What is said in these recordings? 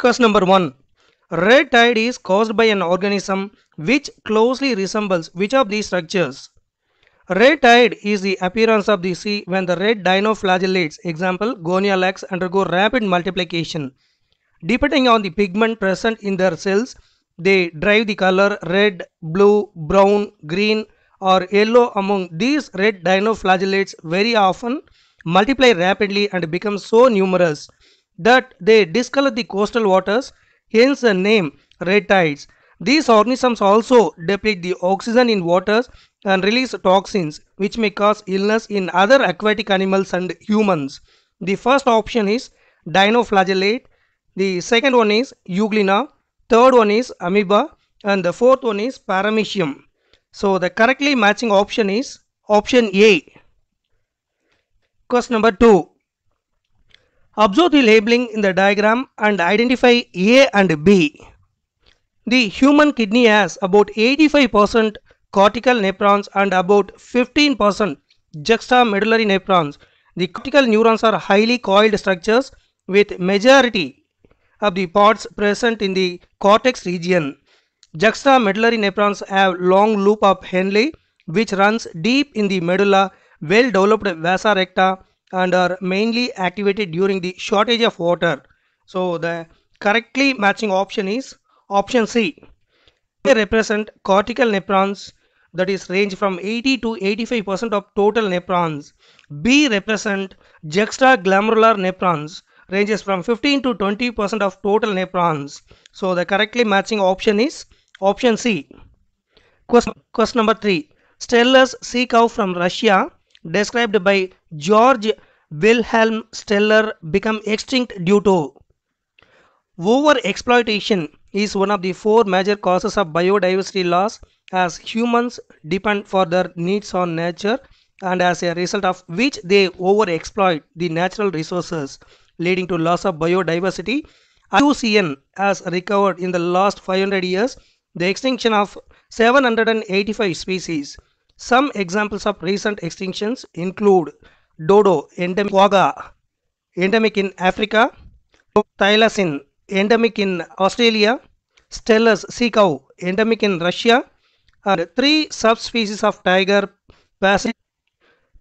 Question number 1. Red tide is caused by an organism which closely resembles which of these structures? Red tide is the appearance of the sea when the red dinoflagellates, example Gonyaulax, undergo rapid multiplication. Depending on the pigment present in their cells, they drive the color red, blue, brown, green or yellow among these red dinoflagellates very often multiply rapidly and become so numerous that they discolor the coastal waters hence the name red tides. These organisms also deplete the oxygen in waters and release toxins which may cause illness in other aquatic animals and humans. The first option is dinoflagellate, the second one is euglena, third one is amoeba and the fourth one is paramecium. So the correctly matching option is option A. Question number 2. Observe the labeling in the diagram and identify A and B. The human kidney has about 85% cortical nephrons and about 15% juxtamedullary nephrons. The cortical nephrons are highly coiled structures with majority of the parts present in the cortex region. Juxtamedullary nephrons have long loop of Henle which runs deep in the medulla, well developed vasa recta and are mainly activated during the shortage of water. So the correctly matching option is option C. They represent cortical nephrons that is range from 80 to 85 percent of total nephrons. B represent juxtaglomerular nephrons ranges from 15 to 20 percent of total nephrons. So the correctly matching option is option C. Question, question number 3. Steller's sea cow from Russia described by George Wilhelm Steller become extinct due to Overexploitation is one of the four major causes of biodiversity loss as humans depend for their needs on nature and as a result of which they overexploit the natural resources leading to loss of biodiversity. IUCN has recovered in the last 500 years the extinction of 785 species. Some examples of recent extinctions include dodo endemic endemic in Africa, thylacine endemic in Australia, Steller's sea cow endemic in Russia, and three subspecies of tiger, passenger,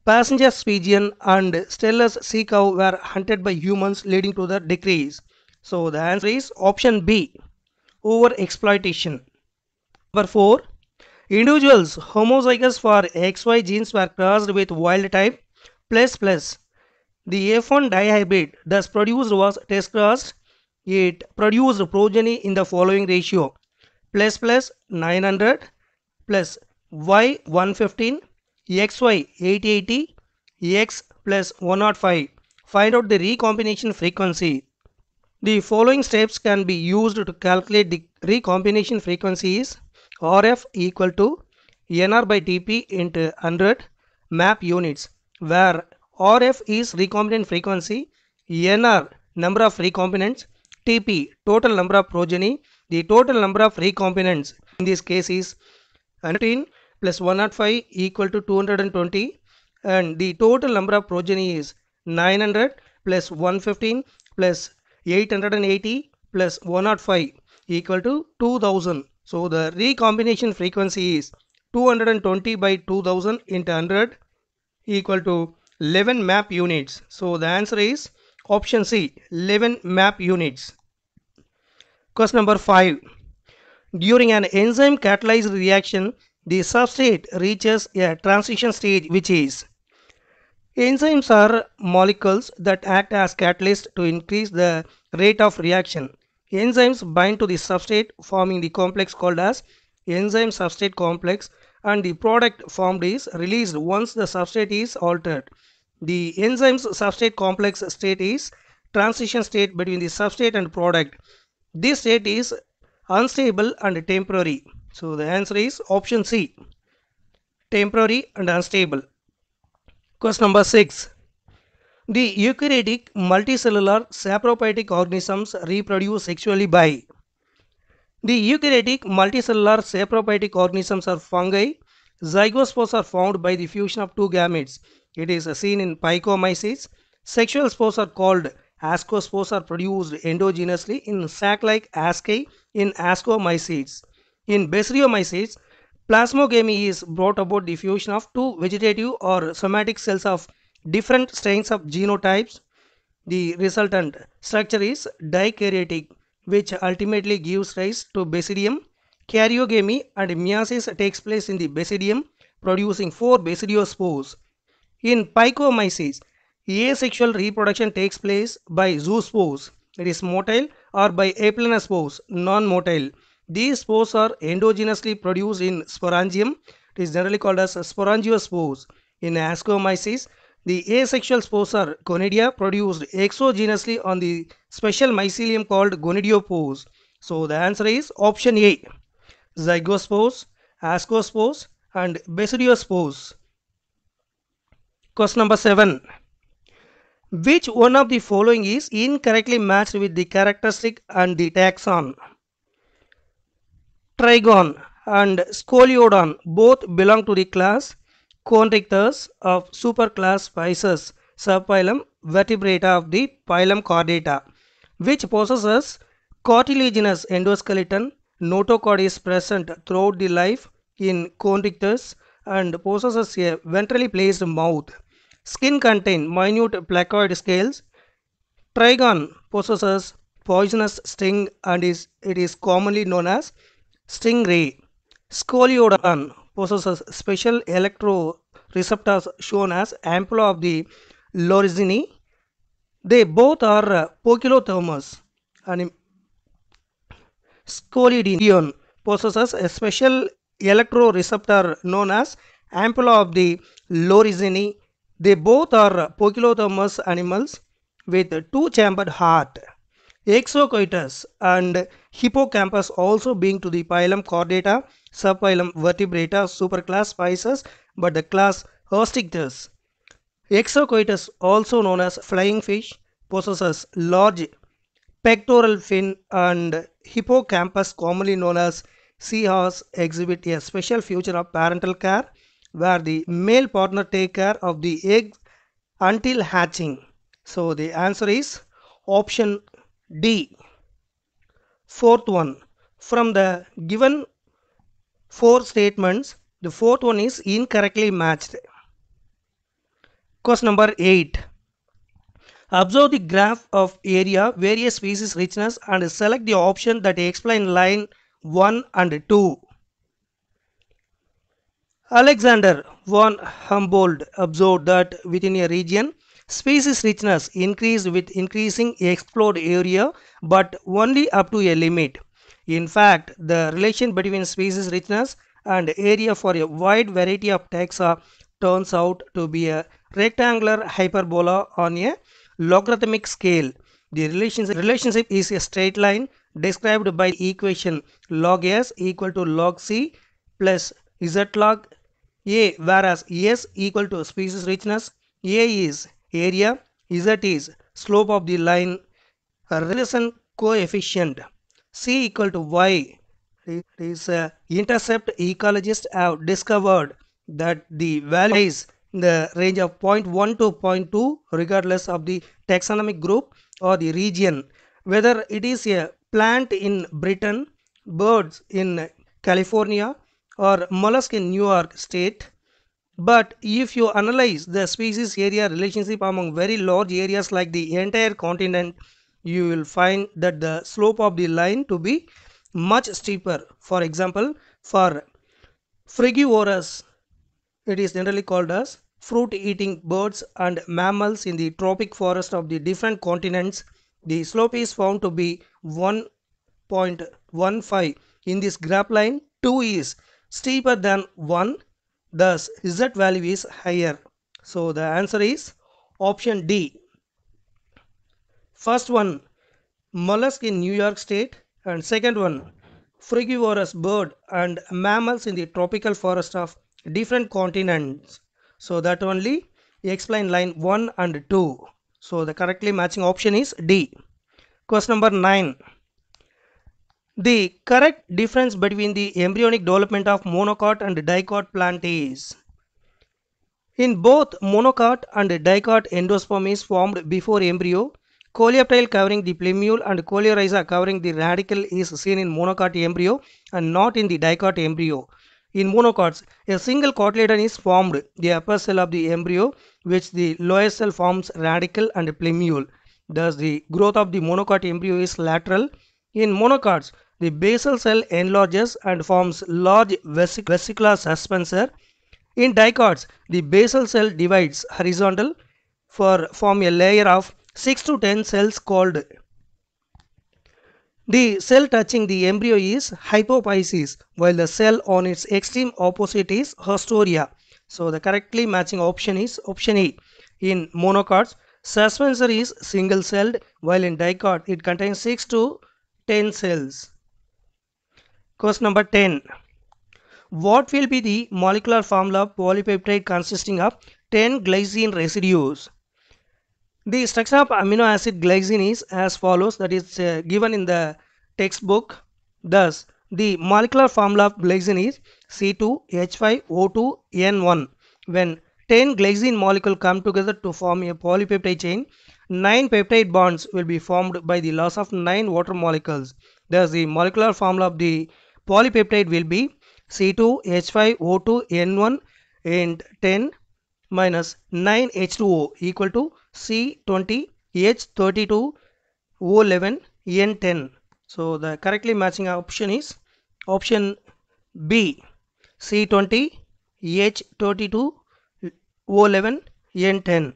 passenger pigeon and Steller's sea cow were hunted by humans leading to the decrease. So the answer is option B, over exploitation. Number 4. Individuals homozygous for XY genes were crossed with wild type plus plus. The F1 dihybrid thus produced was test crossed it produced progeny in the following ratio. Plus plus 900 plus y 115 xy 880 x plus 105 find out the recombination frequency. The following steps can be used to calculate the recombination frequency is rf equal to nr by tp into 100 map units where rf is recombinant frequency nr number of recombinants TP total number of progeny. The total number of recombinants in this case is 115 plus 105 equal to 220 and the total number of progeny is 900 plus 115 plus 880 plus 105 equal to 2000 so the recombination frequency is 220 by 2000 into 100 equal to 11 map units so the answer is option C 11 map units Question number 5. During an enzyme catalyzed reaction, the substrate reaches a transition stage which is Enzymes are molecules that act as catalysts to increase the rate of reaction. Enzymes bind to the substrate forming the complex called as enzyme substrate complex and the product formed is released once the substrate is altered. The enzyme's substrate complex state is transition state between the substrate and product. This state is unstable and temporary. So the answer is option C. Temporary and unstable. Question number 6. The eukaryotic multicellular saprophytic organisms reproduce sexually by The eukaryotic multicellular saprophytic organisms are fungi. Zygospores are formed by the fusion of two gametes. It is seen in Phycomycetes. Sexual spores are called ascospores are produced endogenously in sac-like asci in ascomycetes. In basidiomycetes, plasmogamy is brought about the fusion of two vegetative or somatic cells of different strains of genotypes. The resultant structure is dikaryotic, which ultimately gives rise to basidium. Karyogamy and meiosis takes place in the basidium, producing four basidiospores. In Phycomycetes, asexual reproduction takes place by zoospores, it is motile, or by aplanospores, non-motile. These spores are endogenously produced in sporangium. It is generally called as sporangiospores. In ascomycetes, the asexual spores are conidia produced exogenously on the special mycelium called conidiophores. So the answer is option A. Zygospores, ascospores and basidiospores. Question number 7. Which one of the following is incorrectly matched with the characteristic and the taxon? Trygon and Scoliodon both belong to the class Chondrichthyes of superclass Pisces subphylum Vertebrata of the phylum Chordata, which possesses cartilaginous endoskeleton. Notochord is present throughout the life in Chondrichthyes and possesses a ventrally placed mouth. Skin contains minute placoid scales. Trygon possesses poisonous sting and is it is commonly known as stingray. Scoliodon possesses special electroreceptors shown as ampulla of the Lorenzini. They both are uh, poikilothermous and Scoliodon possesses a special electroreceptor known as ampulla of the Lorenzini. They both are poikilothermous animals with two-chambered heart. Exocoetus and hippocampus also being to the phylum Chordata, subphylum Vertebrata, superclass Pisces, but the class Osteichthyes. Exocoetus, also known as flying fish, possesses large pectoral fin and hippocampus, commonly known as seahorse, exhibit a special feature of parental care, where the male partner take care of the egg until hatching. So the answer is option D. Fourth one. From the given four statements, the fourth one is incorrectly matched. Question number 8. Observe the graph of area, various species richness and select the option that explain line 1 and 2. Alexander von Humboldt observed that within a region, species richness increased with increasing explored area but only up to a limit. In fact, the relation between species richness and area for a wide variety of taxa turns out to be a rectangular hyperbola on a logarithmic scale. The relationship, is a straight line described by equation log s equal to log c plus z log a whereas s equal to species richness, a is area, z is slope of the line, relation coefficient, c equal to y is uh, intercept ecologists have discovered that the value is in the range of 0.1 to 0.2 regardless of the taxonomic group or the region whether it is a plant in Britain, birds in California or mollusk in New York state. But if you analyze the species area relationship among very large areas like the entire continent, you will find that the slope of the line to be much steeper. For example, for frugivorous, it is generally called as fruit eating birds and mammals in the tropic forest of the different continents. The slope is found to be 1.15 in this graph line 2 is steeper than 1 thus z value is higher. So the answer is option d first one mollusk in new york state and second one frugivorous bird and mammals in the tropical forest of different continents so that only explain line 1 and 2 so the correctly matching option is D. Question number 9. The correct difference between the embryonic development of monocot and dicot plant is in both monocot and dicot endosperm is formed before embryo Coleoptile covering the plumule and coleorhiza covering the radicle is seen in monocot embryo and not in the dicot embryo. In monocots, a single cotyledon is formed, the upper cell of the embryo, which the lower cell forms radicle and plumule. Thus, the growth of the monocot embryo is lateral. In monocots, the basal cell enlarges and forms large vesic vesicular suspensor. In dicots, the basal cell divides horizontal for form a layer of 6 to 10 cells called the cell touching the embryo is hypophysis while the cell on its extreme opposite is haustoria. So the correctly matching option is option A. In monocots, suspensor is single celled while in dicot it contains 6 to 10 cells. Question number 10. What will be the molecular formula of polypeptide consisting of 10 glycine residues? The structure of amino acid glycine is as follows that is uh, given in the textbook. Thus, the molecular formula of glycine is C2H5O2N1. When 10 glycine molecule come together to form a polypeptide chain, 9 peptide bonds will be formed by the loss of 9 water molecules. Thus, the molecular formula of the polypeptide will be C2H5O2N1 and 10 minus 9H2O equal to C20H32O11N10. So the correctly matching option is option B C20H32O11N10.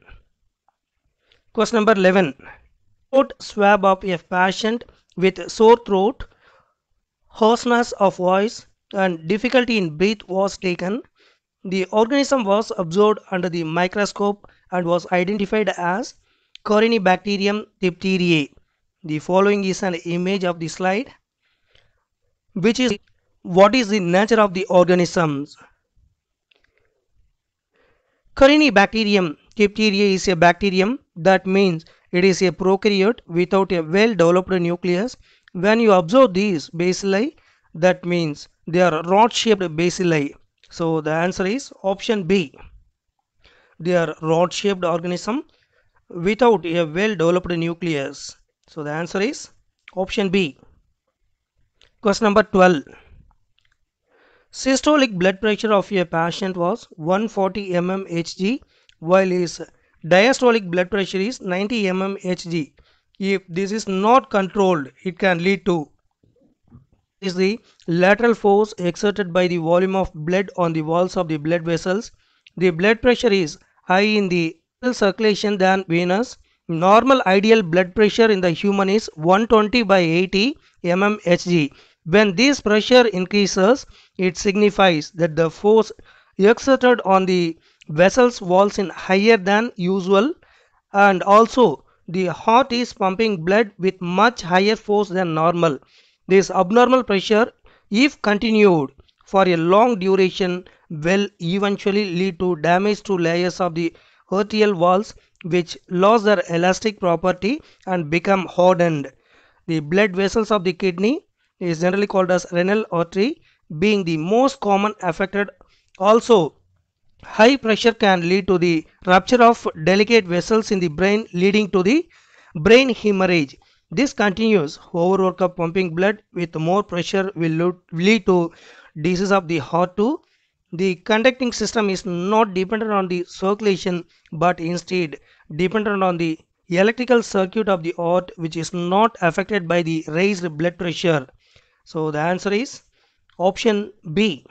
Question number 11. Throat swab of a patient with sore throat, hoarseness of voice and difficulty in breath was taken. The organism was observed under the microscope and was identified as Corynebacterium diphtheriae. The following is an image of the slide which is what is the nature of the organisms. Corynebacterium diphtheriae is a bacterium that means it is a prokaryote without a well developed nucleus. When you observe these bacilli that means they are rod shaped bacilli. So the answer is option B. They are rod shaped organism without a well developed nucleus. So the answer is option B. Question number 12. Systolic blood pressure of a patient was 140 mm Hg while his diastolic blood pressure is 90 mm Hg. If this is not controlled, it can lead to is the lateral force exerted by the volume of blood on the walls of the blood vessels. The blood pressure is high in the circulation than venous. Normal ideal blood pressure in the human is 120 by 80 mm Hg. When this pressure increases, it signifies that the force exerted on the vessel's walls is higher than usual and also the heart is pumping blood with much higher force than normal. This abnormal pressure, if continued for a long duration, will eventually lead to damage to layers of the arterial walls which lose their elastic property and become hardened. The blood vessels of the kidney is generally called as renal artery being the most common affected. Also, high pressure can lead to the rupture of delicate vessels in the brain leading to the brain hemorrhage. This continuous overwork of pumping blood with more pressure will lead to disease of the heart too. The conducting system is not dependent on the circulation but instead dependent on the electrical circuit of the heart which is not affected by the raised blood pressure. So the answer is option B.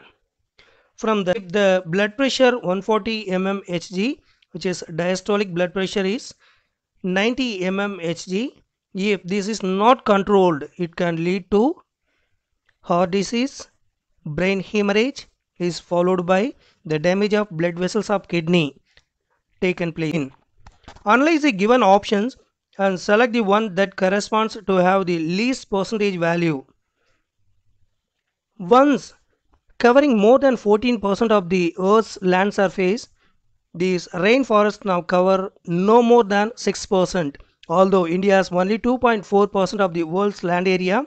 From the, the blood pressure 140 mm Hg which is diastolic blood pressure is 90 mm Hg. If this is not controlled, it can lead to heart disease, brain hemorrhage is followed by the damage of blood vessels of kidney taken place in. Analyze the given options and select the one that corresponds to have the least percentage value. Once covering more than 14% of the Earth's land surface, these rainforests now cover no more than 6%. Although India has only 2.4% of the world's land area,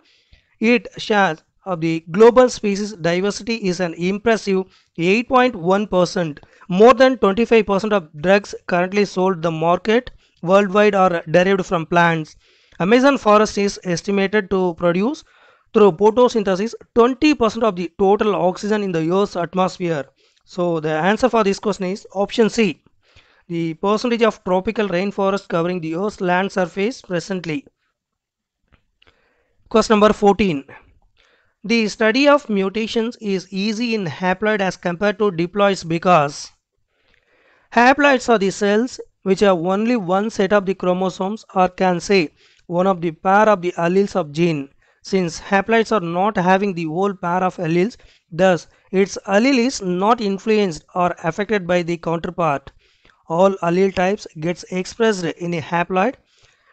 it share of the global species diversity is an impressive 8.1%. More than 25% of drugs currently sold the market worldwide are derived from plants. Amazon forest is estimated to produce through photosynthesis 20% of the total oxygen in the Earth's atmosphere. So the answer for this question is option C. The percentage of tropical rainforest covering the Earth's land surface presently. Question number 14. The study of mutations is easy in haploid as compared to diploids because haploids are the cells which have only one set of the chromosomes or can say one of the pair of the alleles of gene. Since haploids are not having the whole pair of alleles, thus its allele is not influenced or affected by the counterpart. All allele types gets expressed in a haploid.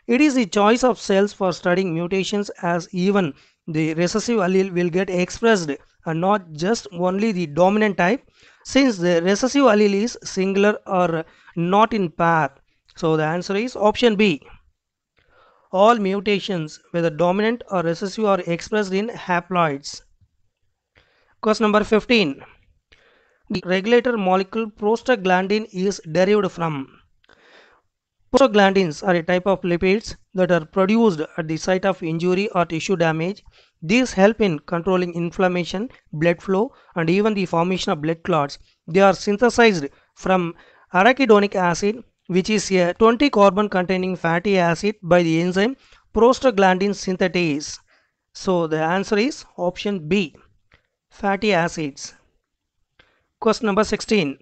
It is the choice of cells for studying mutations as even the recessive allele will get expressed and not just only the dominant type since the recessive allele is singular or not in pair. So the answer is option B. All mutations, whether dominant or recessive, are expressed in haploids. Question number 15. The regulator molecule prostaglandin is derived from. Prostaglandins are a type of lipids that are produced at the site of injury or tissue damage. These help in controlling inflammation, blood flow, and even the formation of blood clots. They are synthesized from arachidonic acid which is a 20 carbon containing fatty acid by the enzyme prostaglandin synthetase. So the answer is option B fatty acids. Question number 16.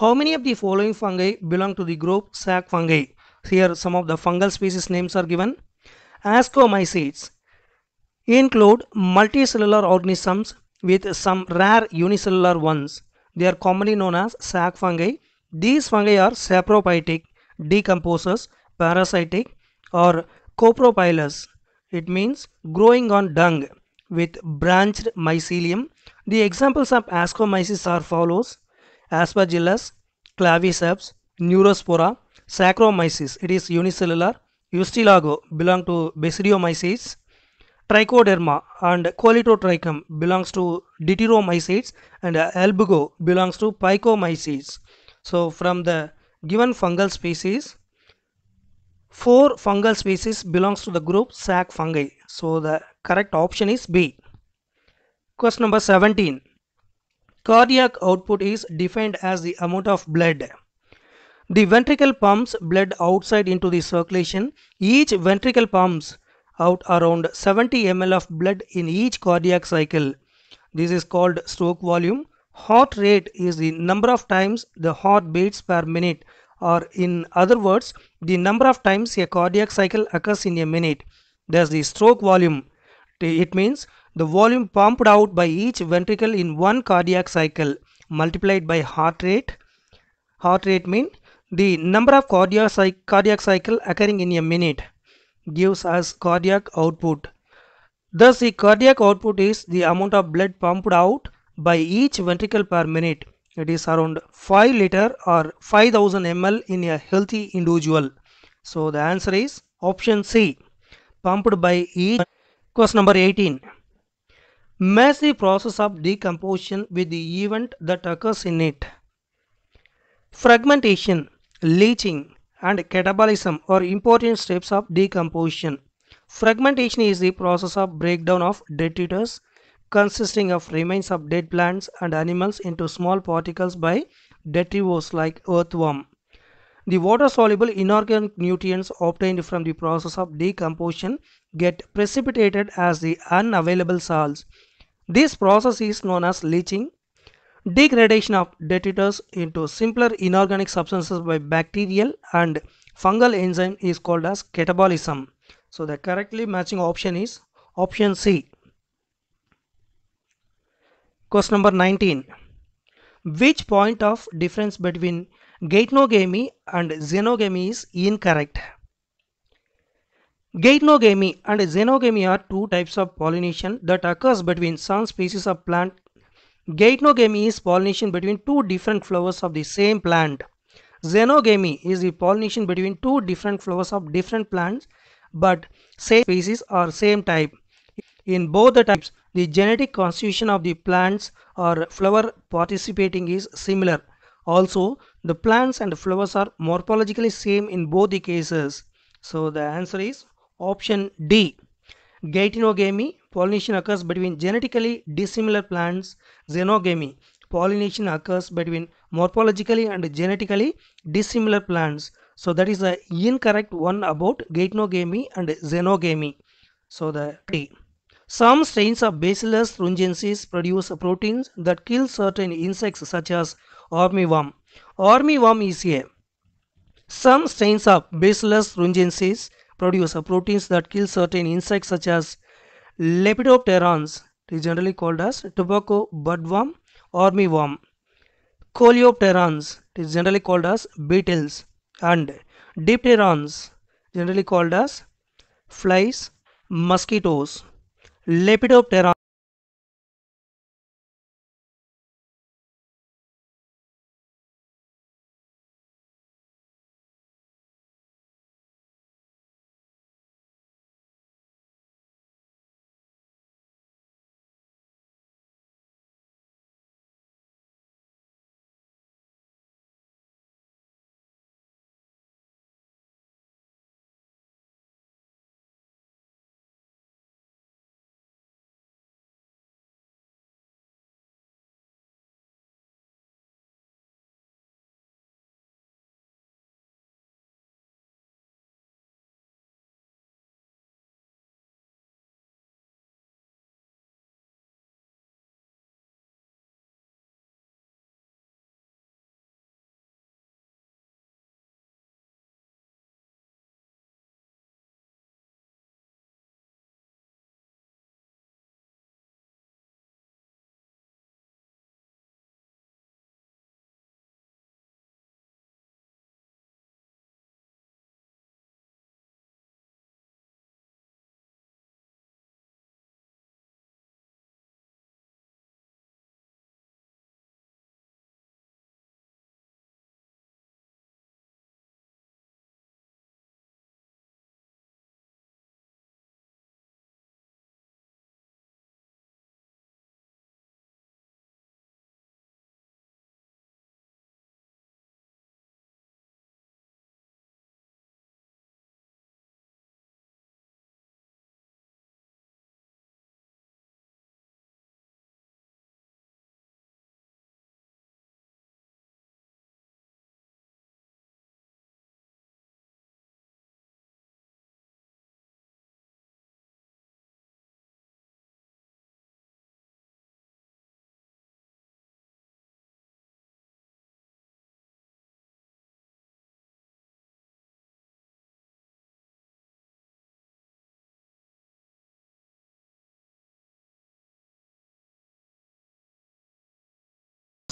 How many of the following fungi belong to the group sac fungi? Here some of the fungal species names are given. Ascomycetes include multicellular organisms with some rare unicellular ones. They are commonly known as sac fungi these fungi are saprophytic, decomposers, parasitic or coprophilous. It means growing on dung with branched mycelium. The examples of ascomyces are follows Aspergillus, Claviceps, Neurospora, Saccharomyces, it is unicellular, Ustilago belong to Basidiomycetes, Trichoderma and Colletotrichum belongs to Deuteromycetes and Albugo belongs to Phycomycetes. So from the given fungal species, four fungal species belongs to the group sac fungi. So the correct option is B. Question number 17. Cardiac output is defined as the amount of blood. The ventricle pumps blood outside into the circulation. Each ventricle pumps out around 70 ml of blood in each cardiac cycle. This is called stroke volume Heart rate is the number of times the heart beats per minute or in other words the number of times a cardiac cycle occurs in a minute. Thus the stroke volume it means the volume pumped out by each ventricle in one cardiac cycle multiplied by heart rate. Heart rate means the number of cardiac, cardiac cycle occurring in a minute gives us cardiac output. Thus the cardiac output is the amount of blood pumped out by each ventricle per minute. It is around 5 liter or 5000 ml in a healthy individual. So the answer is option C. Pumped by each. Question number 18. Massive process of decomposition with the event that occurs in it. Fragmentation, leaching and catabolism are important steps of decomposition. Fragmentation is the process of breakdown of detritus consisting of remains of dead plants and animals into small particles by detritivores like earthworm. The water-soluble inorganic nutrients obtained from the process of decomposition get precipitated as the unavailable salts. This process is known as leaching. Degradation of detritus into simpler inorganic substances by bacterial and fungal enzyme is called as catabolism. So the correctly matching option is option C. Question number 19. Which point of difference between geitonogamy and xenogamy is incorrect? Geitonogamy and xenogamy are two types of pollination that occurs between some species of plant. Geitonogamy is pollination between two different flowers of the same plant. Xenogamy is the pollination between two different flowers of different plants but same species or same type. In both the types, the genetic constitution of the plants or flower participating is similar. Also, the plants and flowers are morphologically same in both the cases. So the answer is option D. Geitonogamy, pollination occurs between genetically dissimilar plants. Xenogamy, pollination occurs between morphologically and genetically dissimilar plants. So that is the incorrect one about geitonogamy and xenogamy. So the D. Some strains of Bacillus thuringiensis produce proteins that kill certain insects such as armyworm. Armyworm is a some strains of Bacillus thuringiensis produce proteins that kill certain insects such as Lepidopterans, it is generally called as tobacco budworm, or armyworm. Coleopterans, it is generally called as beetles and dipterans, generally called as flies, mosquitoes.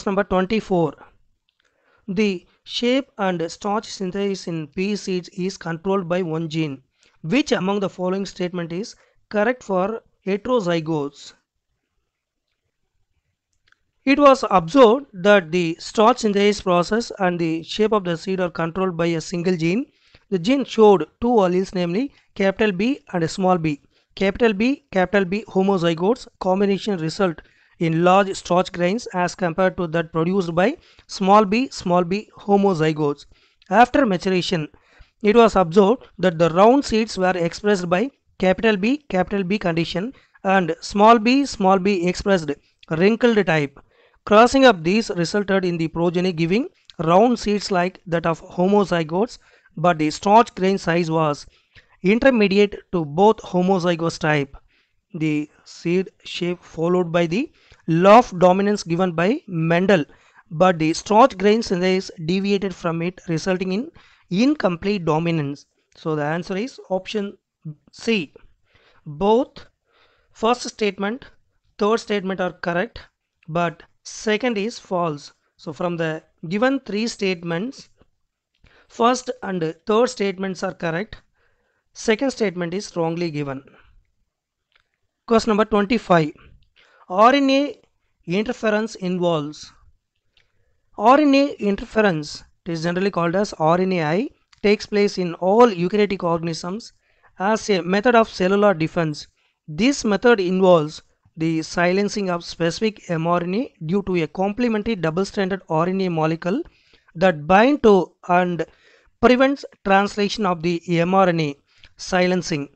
Number 24. The shape and starch synthesis in pea seeds is controlled by one gene. Which among the following statement is correct for heterozygotes? It was observed that the starch synthesis process and the shape of the seed are controlled by a single gene. The gene showed two alleles namely capital B and small b. Capital B, capital B homozygotes combination result in large starch grains as compared to that produced by small b small b homozygotes. After maturation, it was observed that the round seeds were expressed by capital B capital B condition and small b small b expressed wrinkled type. Crossing of these resulted in the progeny giving round seeds like that of homozygotes but the starch grain size was intermediate to both homozygous type. The seed shape followed by the law of dominance given by Mendel but the starch grain synthesis deviated from it resulting in incomplete dominance. So the answer is option C. Both first statement, third statement are correct but second is false. So from the given three statements, first and third statements are correct. Second statement is wrongly given. Question number 25. RNA interference involves RNA interference it is generally called as RNAi takes place in all eukaryotic organisms as a method of cellular defense. This method involves the silencing of specific mRNA due to a complementary double-stranded RNA molecule that bind to and prevents translation of the mRNA silencing.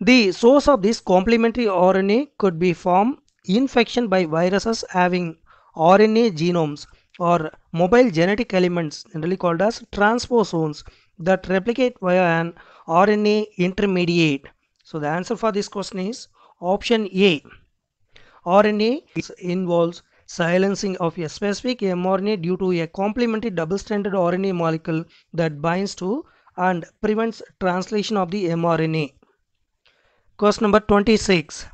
The source of this complementary RNA could be from infection by viruses having RNA genomes or mobile genetic elements generally called as transposons that replicate via an RNA intermediate. So the answer for this question is option A. RNA involves silencing of a specific mRNA due to a complementary double-stranded RNA molecule that binds to and prevents translation of the mRNA. Question number 26.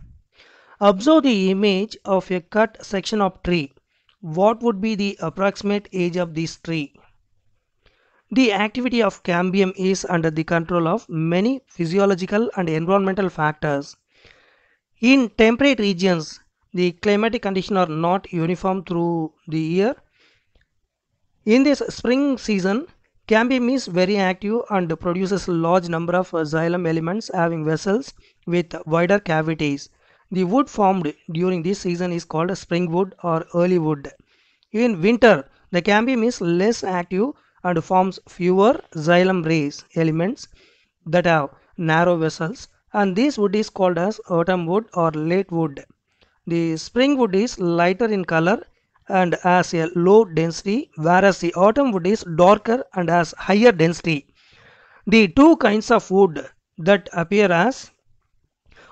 Observe the image of a cut section of tree. What would be the approximate age of this tree? The activity of cambium is under the control of many physiological and environmental factors. In temperate regions, the climatic conditions are not uniform through the year. In this spring season, cambium is very active and produces large number of xylem elements having vessels with wider cavities. The wood formed during this season is called spring wood or early wood. In winter, the cambium is less active and forms fewer xylem rays elements that have narrow vessels and this wood is called as autumn wood or late wood. The spring wood is lighter in color and has a low density whereas the autumn wood is darker and has higher density. The two kinds of wood that appear as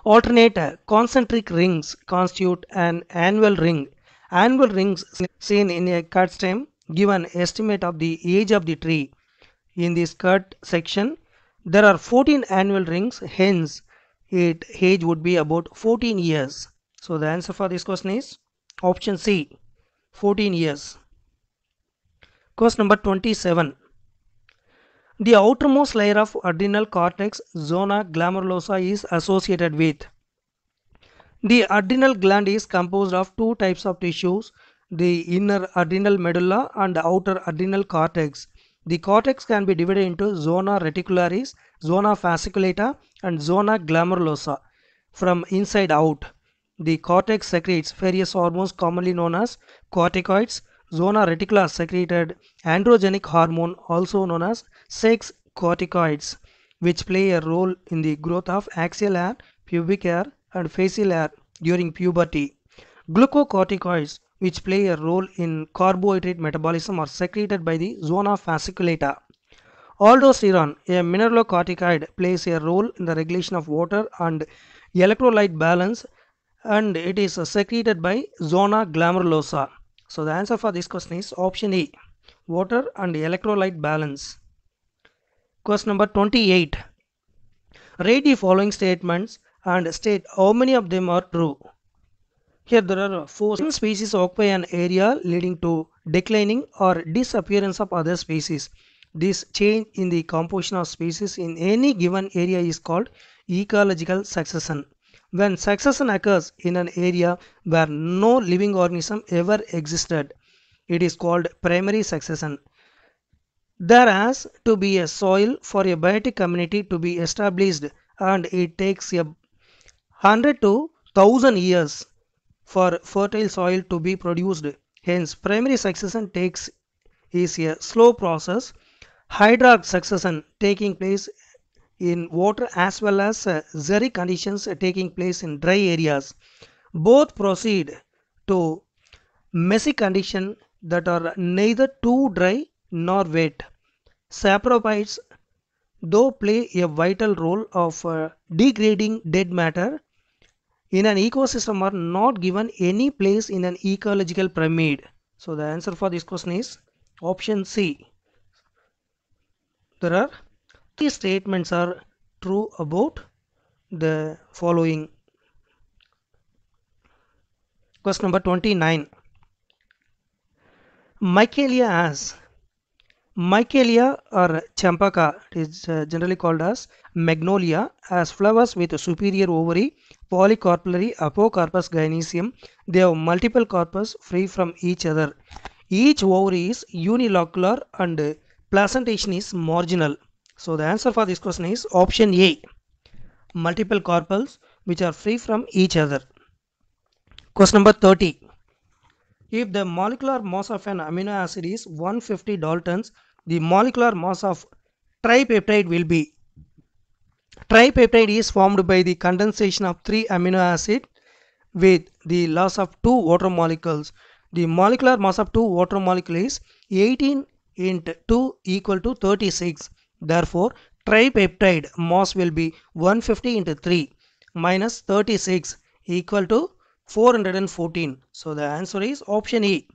alternate concentric rings constitute an annual ring. Annual rings seen in a cut stem give an estimate of the age of the tree. In this cut section, there are 14 annual rings, hence its age would be about 14 years. So the answer for this question is option C, 14 years. Question number 27. The outermost layer of adrenal cortex, zona glomerulosa, is associated with. The adrenal gland is composed of two types of tissues, the inner adrenal medulla and the outer adrenal cortex. The cortex can be divided into zona reticularis, zona fasciculata and zona glomerulosa from inside out. The cortex secretes various hormones commonly known as corticoids. Zona reticula secreted androgenic hormone also known as sex corticoids which play a role in the growth of axial hair, pubic hair and facial hair during puberty. Glucocorticoids which play a role in carbohydrate metabolism are secreted by the zona fasciculata. Aldosterone, a mineralocorticoid, plays a role in the regulation of water and electrolyte balance and it is secreted by zona glomerulosa. So the answer for this question is option A, water and electrolyte balance. Question number 28. Read the following statements and state how many of them are true. Here there are four species occupy an area leading to declining or disappearance of other species. This change in the composition of species in any given area is called ecological succession. When succession occurs in an area where no living organism ever existed, it is called primary succession. There has to be a soil for a biotic community to be established and it takes a hundred to thousand years for fertile soil to be produced. Hence, primary succession takes is a slow process. Hydrarch succession taking place in water as well as uh, xeric conditions taking place in dry areas. Both proceed to mesic condition that are neither too dry nor wet. Saprophytes though play a vital role of uh, degrading dead matter in an ecosystem are not given any place in an ecological pyramid. So the answer for this question is option C. There are three statements are true about the following. Question number 29. Michelia as Michelia or Champaka is uh, generally called as Magnolia has flowers with superior ovary, polycarpellary apocarpous gynoecium. They have multiple carpus free from each other. Each ovary is unilocular and placentation is marginal. So the answer for this question is option A. Multiple carpels which are free from each other. Question number 30. If the molecular mass of an amino acid is 150 daltons, the molecular mass of tripeptide will be. Tripeptide is formed by the condensation of three amino acid with the loss of two water molecules. The molecular mass of two water molecule is 18 into 2 equal to 36. Therefore, tripeptide mass will be 150 into 3 minus 36 equal to 414. So the answer is option E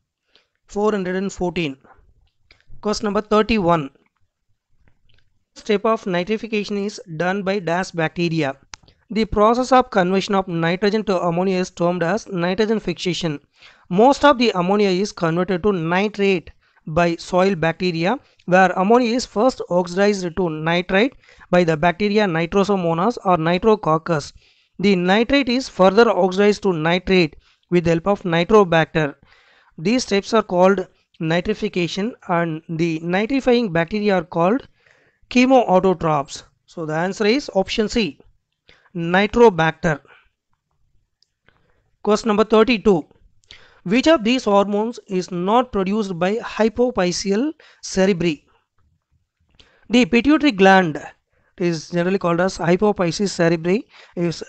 414. Question number 31. Step of nitrification is done by DAS bacteria. The process of conversion of nitrogen to ammonia is termed as nitrogen fixation. Most of the ammonia is converted to nitrate by soil bacteria where ammonia is first oxidized to nitrite by the bacteria Nitrosomonas or Nitrococcus. The nitrate is further oxidized to nitrate with the help of nitrobacter. These steps are called nitrification and the nitrifying bacteria are called chemoautotrophs. So the answer is option C nitrobacter. Question number 32. Which of these hormones is not produced by hypophysis cerebri? The pituitary gland is generally called as hypophysis cerebri is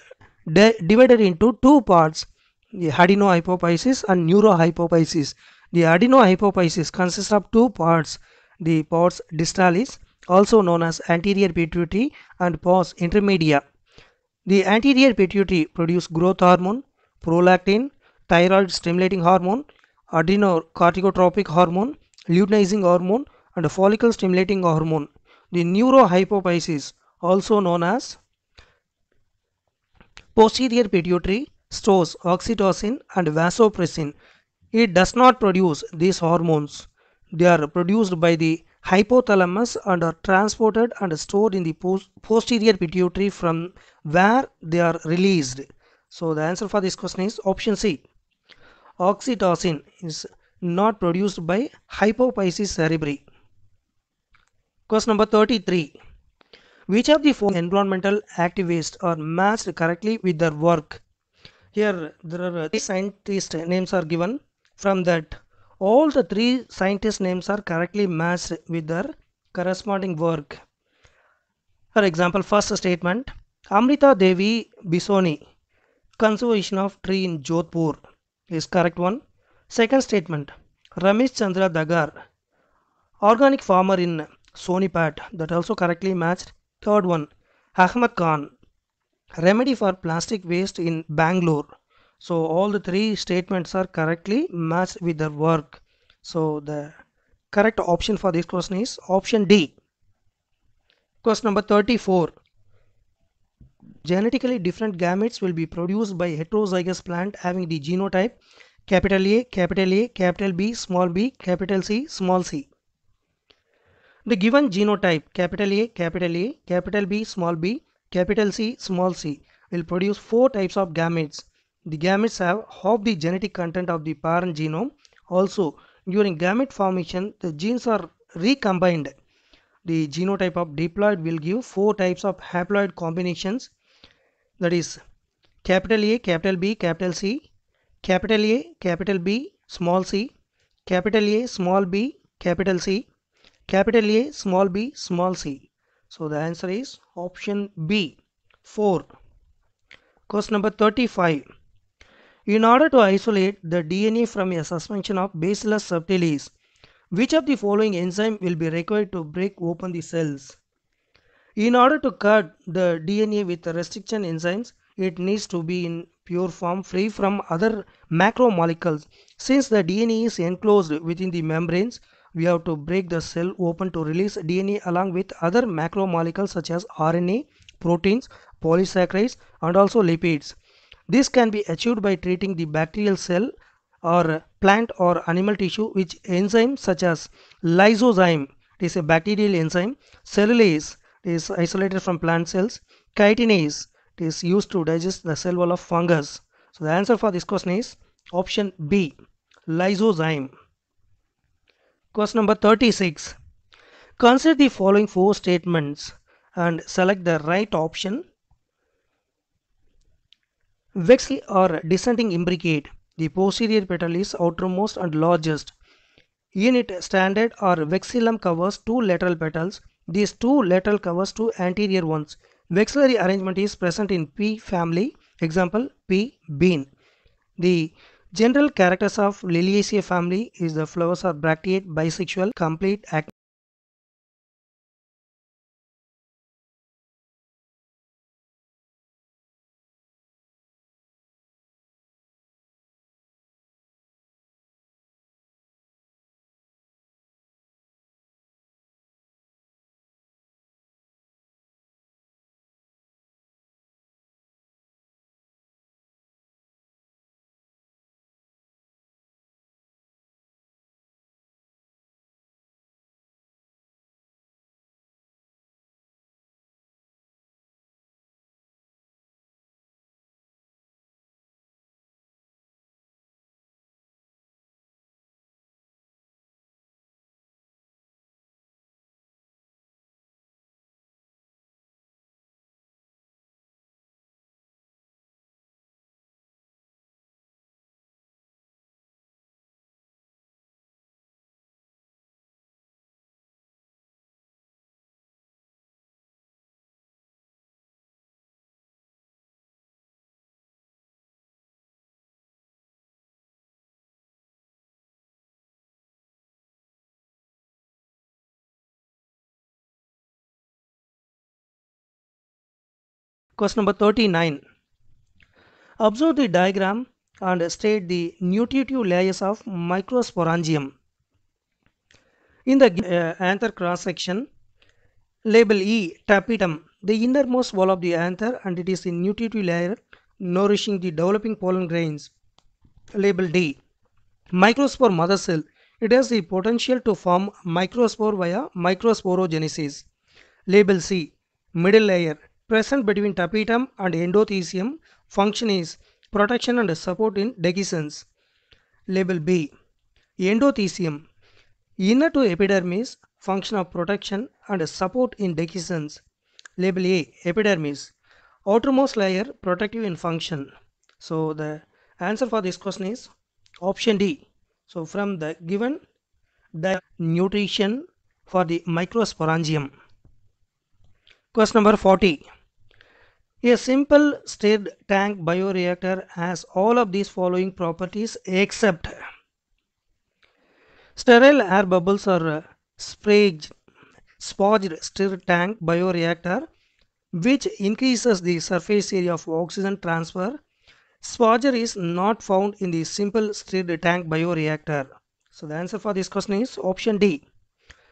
divided into two parts the adenohypophysis and neurohypophysis. The adenohypophysis consists of two parts the pars distalis also known as anterior pituitary and pars intermedia. The anterior pituitary produce growth hormone, prolactin, thyroid stimulating hormone, adrenocorticotropic hormone, luteinizing hormone and follicle stimulating hormone. The neurohypophysis also known as posterior pituitary stores oxytocin and vasopressin. It does not produce these hormones. They are produced by the hypothalamus and are transported and stored in the post posterior pituitary from where they are released. So the answer for this question is option C. Oxytocin is not produced by hypophysis cerebri. Question number 33. Which of the four environmental activists are matched correctly with their work? Here there are three scientist names are given. From that all the three scientist names are correctly matched with their corresponding work. For example, first statement Amrita Devi Bishnoi conservation of tree in Jodhpur is correct one. Second statement Ramesh Chandra Dagar organic farmer in Sonipat that also correctly matched. Third one Ahmad Khan remedy for plastic waste in Bangalore. So all the three statements are correctly matched with their work. So the correct option for this question is option D. Question number 34. Genetically different gametes will be produced by heterozygous plant having the genotype capital A, capital A, capital B, small b, capital C, small c. The given genotype capital A, capital A, capital B, small b, capital C, small c will produce four types of gametes. The gametes have half the genetic content of the parent genome. Also, during gamete formation, the genes are recombined. The genotype of diploid will give four types of haploid combinations that is capital A, capital B, capital C, capital A, capital B, small c, capital A, small b, capital C, capital A, small b, small c. So the answer is option B 4. Question number 35. In order to isolate the DNA from a suspension of Bacillus subtilis, which of the following enzyme will be required to break open the cells? In order to cut the DNA with restriction enzymes, it needs to be in pure form free from other macromolecules. Since the DNA is enclosed within the membranes, we have to break the cell open to release DNA along with other macromolecules such as RNA, proteins, polysaccharides and also lipids. This can be achieved by treating the bacterial cell or plant or animal tissue with enzymes such as lysozyme, it is a bacterial enzyme, cellulase, is isolated from plant cells. Chitinase it is used to digest the cell wall of fungus. So the answer for this question is option B lysozyme. Question number 36. Consider the following four statements and select the right option. Wechsel or descending imbricate The posterior petal is outermost and largest. In it, standard or vexillum covers two lateral petals. These two lateral covers two anterior ones. Vexillary arrangement is present in pea family. Example P bean. The general characters of Liliaceae family is the flowers are bracteate, bisexual, complete, Question number 39. Observe the diagram and state the nutritive layers of microsporangium. In the uh, anther cross section, label E tapetum, the innermost wall of the anther and it is the nutritive layer nourishing the developing pollen grains. Label D. Microspore mother cell, it has the potential to form microspore via microsporogenesis. Label C. Middle layer, present between tapetum and endothecium function is protection and support in dehiscence. Label B. Endothecium. Inner to epidermis function of protection and support in dehiscence. Label A. Epidermis. Outermost layer protective in function. So the answer for this question is option D. So from the given the nutrition for the microsporangium. Question number 40. A simple stirred tank bioreactor has all of these following properties except sterile air bubbles or sprayed sparged stirred tank bioreactor which increases the surface area of oxygen transfer. Sparger is not found in the simple stirred tank bioreactor. So the answer for this question is option D.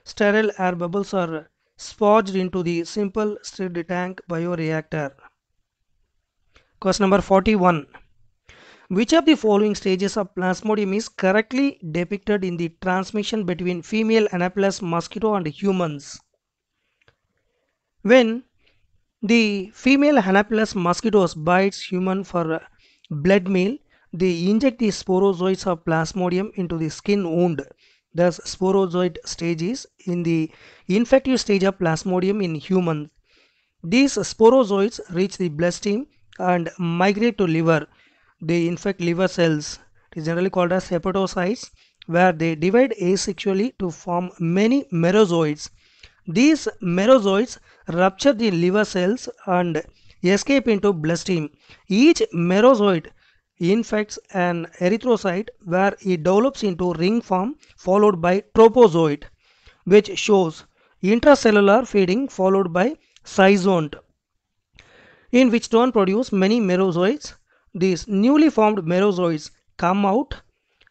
Sterile air bubbles are sparged into the simple stirred tank bioreactor. Question number 41. Which of the following stages of plasmodium is correctly depicted in the transmission between female Anopheles mosquito and humans? When the female Anopheles mosquitoes bites human for blood meal, they inject the sporozoites of plasmodium into the skin wound. Thus, sporozoite stage is in the infective stage of plasmodium in humans. These sporozoites reach the bloodstream and migrate to liver. They infect liver cells. It is generally called as hepatocytes where they divide asexually to form many merozoites. These merozoites rupture the liver cells and escape into bloodstream. Each merozoite infects an erythrocyte where it develops into ring form followed by trophozoite which shows intracellular feeding followed by schizont in which turn produce many merozoites. These newly formed merozoites come out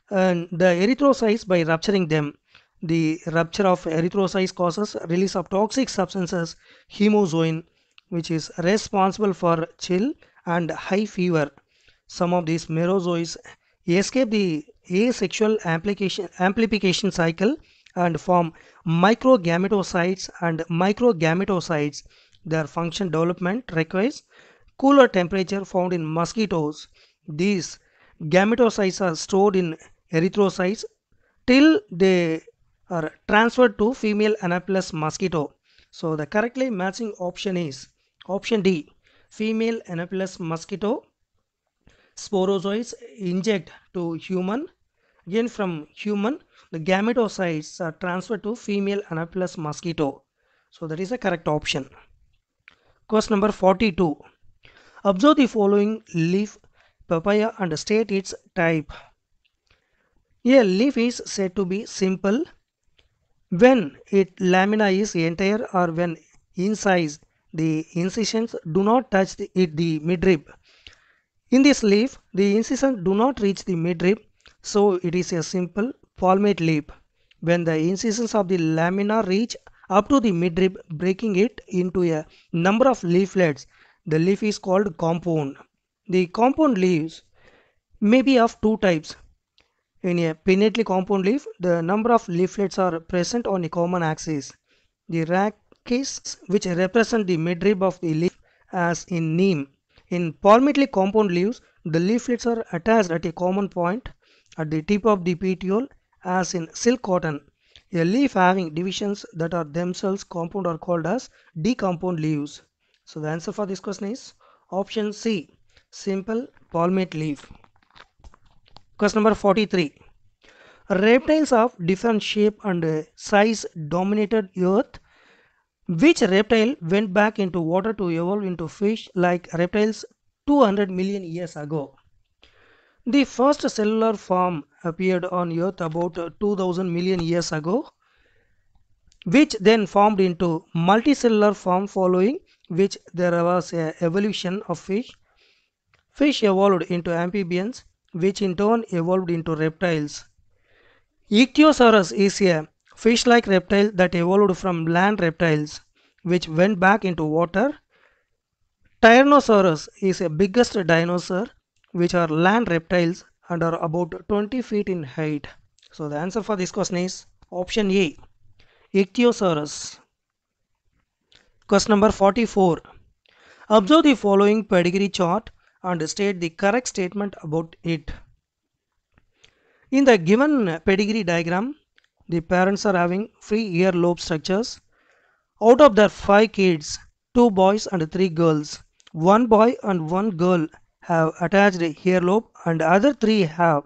and the erythrocytes by rupturing them. The rupture of erythrocytes causes release of toxic substances hemozoin which is responsible for chill and high fever. Some of these merozoites escape the asexual amplification, amplification cycle and form microgametocytes and microgametocytes their function development requires cooler temperature found in mosquitoes. These gametocytes are stored in erythrocytes till they are transferred to female Anopheles mosquito. So the correctly matching option is option D. Female Anopheles mosquito sporozoites inject to human. Again from human, the gametocytes are transferred to female Anopheles mosquito. So that is the correct option. Question number 42. Observe the following leaf papaya and state its type. A leaf is said to be simple when its lamina is entire or when incised the incisions do not touch the, it, the midrib. In this leaf, the incisions do not reach the midrib, so it is a simple palmate leaf. When the incisions of the lamina reach up to the midrib, breaking it into a number of leaflets, the leaf is called compound. The compound leaves may be of two types. In a pinnately compound leaf, the number of leaflets are present on a common axis. The rachis, which represent the midrib of the leaf as in neem. In palmately compound leaves, the leaflets are attached at a common point at the tip of the petiole as in silk cotton. A leaf having divisions that are themselves compound are called as decompound leaves. So the answer for this question is option C, simple palmate leaf. Question number 43. Reptiles of different shape and size dominated earth. Which reptile went back into water to evolve into fish like reptiles 200 million years ago? The first cellular form appeared on earth about 2000 million years ago which then formed into multicellular form following which there was a evolution of fish. Fish evolved into amphibians which in turn evolved into reptiles. Ichthyosaurus is a fish-like reptile that evolved from land reptiles which went back into water. Tyrannosaurus is a biggest dinosaur which are land reptiles and are about 20 feet in height. So the answer for this question is option A. Ichthyosaurus. Question number 44. Observe the following pedigree chart and state the correct statement about it. In the given pedigree diagram, the parents are having free earlobe structures. Out of their five kids, two boys and three girls, one boy and one girl have attached earlobe and other three have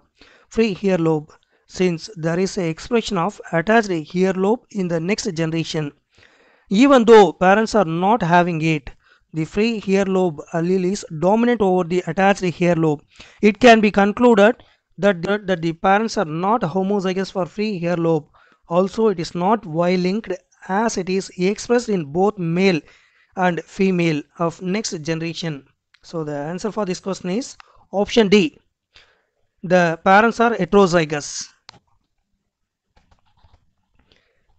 free earlobe since there is a expression of attached earlobe in the next generation. Even though parents are not having it, the free earlobe allele is dominant over the attached earlobe. It can be concluded that, the, that the parents are not homozygous for free earlobe. Also, it is not Y-linked as it is expressed in both male and female of next generation. So, the answer for this question is option D. The parents are heterozygous.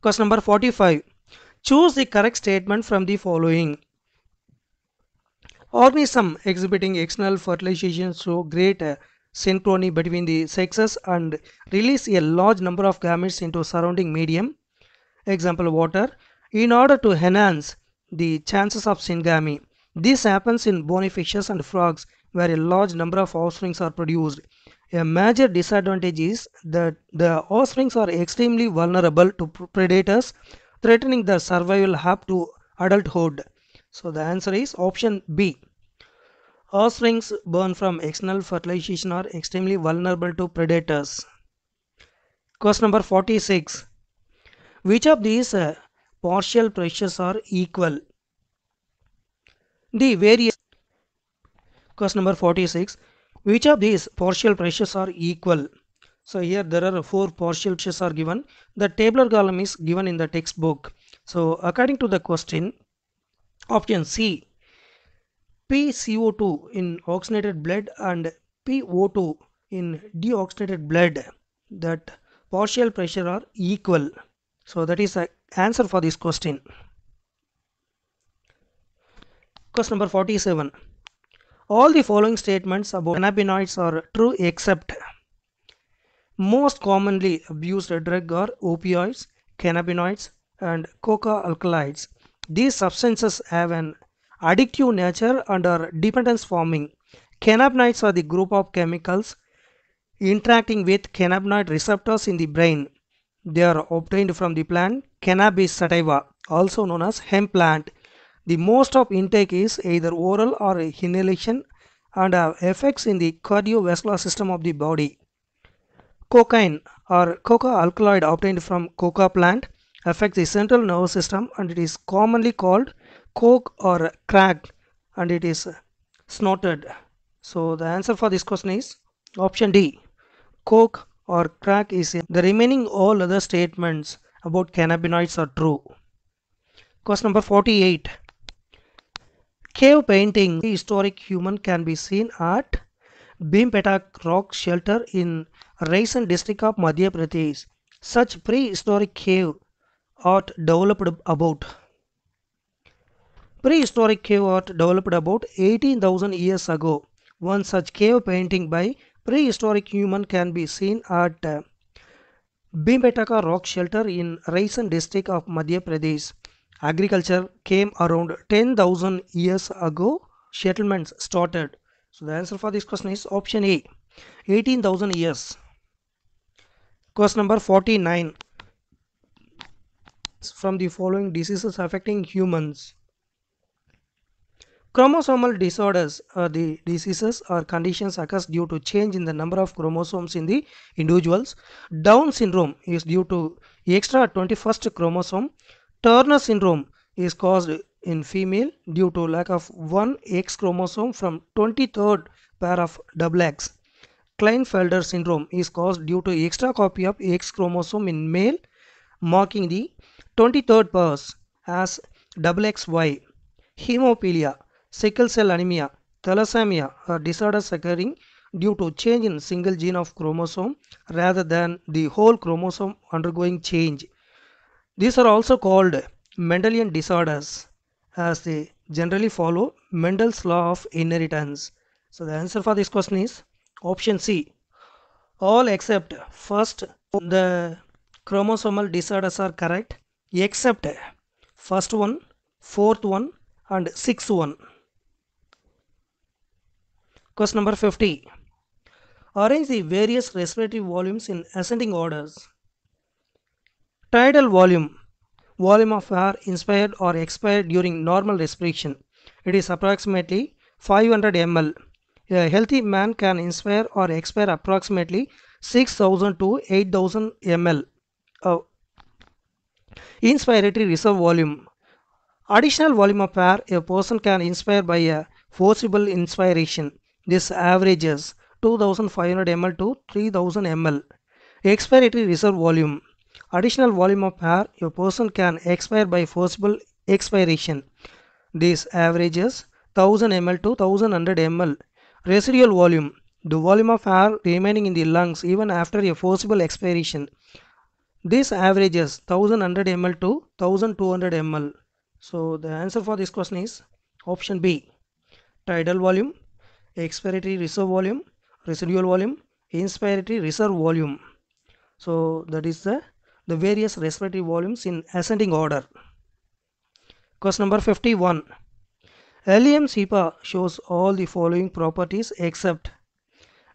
Question number 45. Choose the correct statement from the following. Organism exhibiting external fertilization show great uh, synchrony between the sexes and release a large number of gametes into surrounding medium, example water, in order to enhance the chances of syngamy. This happens in bony fishes and frogs where a large number of offsprings are produced. A major disadvantage is that the offsprings are extremely vulnerable to predators threatening their survival up to adulthood. So the answer is option B. Offsprings born from external fertilization are extremely vulnerable to predators. Question number 46. Which of these uh, partial pressures are equal? The various question number 46 which of these partial pressures are equal? So here there are four partial pressures are given. The tabular column is given in the textbook. So according to the question option c pco2 in oxygenated blood and po2 in deoxygenated blood that partial pressure are equal. So that is the answer for this question Question number 47. All the following statements about cannabinoids are true except most commonly abused drug are opioids, cannabinoids and coca alkaloids. These substances have an addictive nature and are dependence forming. Cannabinoids are the group of chemicals interacting with cannabinoid receptors in the brain. They are obtained from the plant cannabis sativa, also known as hemp plant. The most of intake is either oral or inhalation and have effects in the cardiovascular system of the body. Cocaine or coca alkaloid obtained from coca plant affects the central nervous system and it is commonly called coke or crack and it is snorted. So the answer for this question is option D. Coke or crack is in. the remaining all other statements about cannabinoids are true. Question number 48. Cave painting historic human can be seen at Bhimbetka rock shelter in Raisen district of Madhya Pradesh. Such prehistoric cave art developed about Prehistoric cave art developed about 18,000 years ago. One such cave painting by prehistoric human can be seen at Bhimbetka rock shelter in Raisen district of Madhya Pradesh. Agriculture came around 10,000 years ago. Settlements started. So the answer for this question is option A. 18,000 years. Question number 49. From the following diseases affecting humans. Chromosomal disorders are the diseases or conditions occurs due to change in the number of chromosomes in the individuals. Down syndrome is due to extra 21st chromosome. Turner syndrome is caused in female due to lack of one X chromosome from 23rd pair of double X. Klinefelter syndrome is caused due to extra copy of X chromosome in male marking the 23rd pairs as double XY. Hemophilia sickle cell anemia, thalassemia are disorders occurring due to change in single gene of chromosome rather than the whole chromosome undergoing change. These are also called Mendelian disorders as they generally follow Mendel's law of inheritance. So the answer for this question is option C. All except first the chromosomal disorders are correct except first one, fourth one and sixth one. Question number 50. Arrange the various respiratory volumes in ascending orders. Tidal volume, volume of air inspired or expired during normal respiration. It is approximately 500 ml. A healthy man can inspire or expire approximately 6000 to 8000 ml. Uh, inspiratory reserve volume. Additional volume of air a person can inspire by a forcible inspiration. This averages 2500 ml to 3000 ml. Expiratory reserve volume. Additional volume of air a person can expire by forcible expiration. This averages 1000 ml to 1100 ml. Residual volume. The volume of air remaining in the lungs even after a forcible expiration. This averages 1100 ml to 1200 ml. So the answer for this question is option B. Tidal volume expiratory reserve volume, residual volume, inspiratory reserve volume. So that is the, the various respiratory volumes in ascending order. Question number 51. Allium cepa shows all the following properties except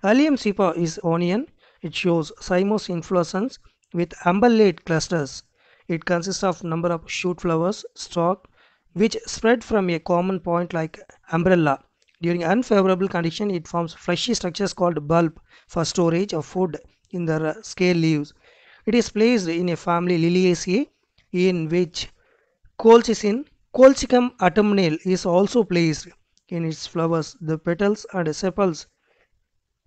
Allium cepa is onion. It shows cymose inflorescence with umbellate clusters. It consists of number of shoot flowers, stalk, which spread from a common point like umbrella during unfavorable condition, it forms fleshy structures called bulb for storage of food in the scale leaves. It is placed in a family Liliaceae in which colchicine, Colchicum autumnale is also placed in its flowers. The petals and sepals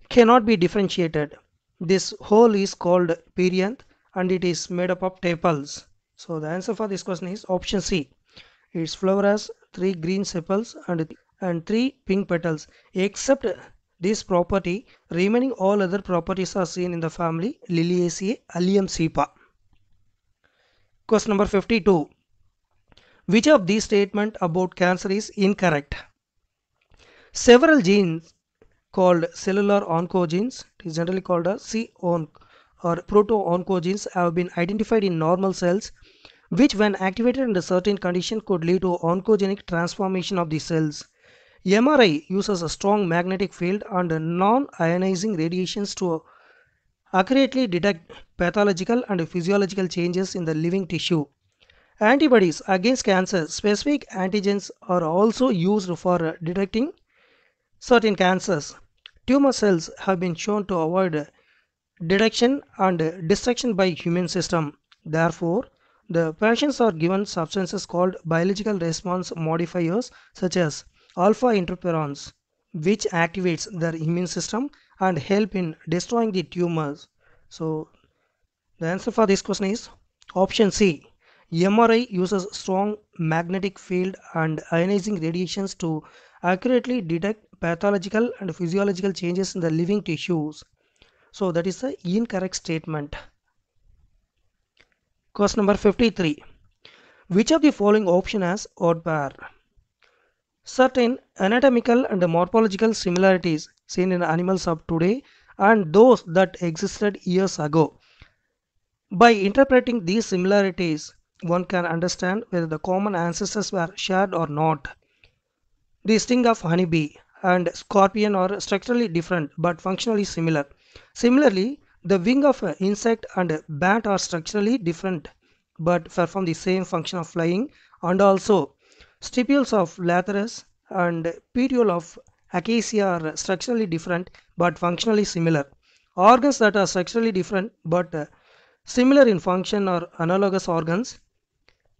cannot be differentiated. This whole is called perianth and it is made up of tepals. So the answer for this question is option C. Its flower has three green sepals and and 3 pink petals. Except this property, remaining all other properties are seen in the family Liliaceae Allium cepa. Question number 52. Which of these statements about cancer is incorrect? Several genes called cellular oncogenes, it is generally called as C-onc or proto-oncogenes have been identified in normal cells which when activated under certain condition could lead to oncogenic transformation of the cells. MRI uses a strong magnetic field and non-ionizing radiations to accurately detect pathological and physiological changes in the living tissue. Antibodies against cancer specific antigens are also used for detecting certain cancers. Tumor cells have been shown to avoid detection and destruction by human system. Therefore, the patients are given substances called biological response modifiers such as alpha interferons which activates their immune system and help in destroying the tumors. So the answer for this question is option C. MRI uses strong magnetic field and ionizing radiations to accurately detect pathological and physiological changes in the living tissues. So that is the incorrect statement. Question number 53. Which of the following option has odd pair? Certain anatomical and morphological similarities seen in animals of today and those that existed years ago. By interpreting these similarities, one can understand whether the common ancestors were shared or not. The sting of honeybee and scorpion are structurally different but functionally similar. Similarly, the wing of an insect and bat are structurally different but perform the same function of flying and also stipules of lathyrus and petiole of acacia are structurally different but functionally similar. Organs that are structurally different but uh, similar in function are analogous organs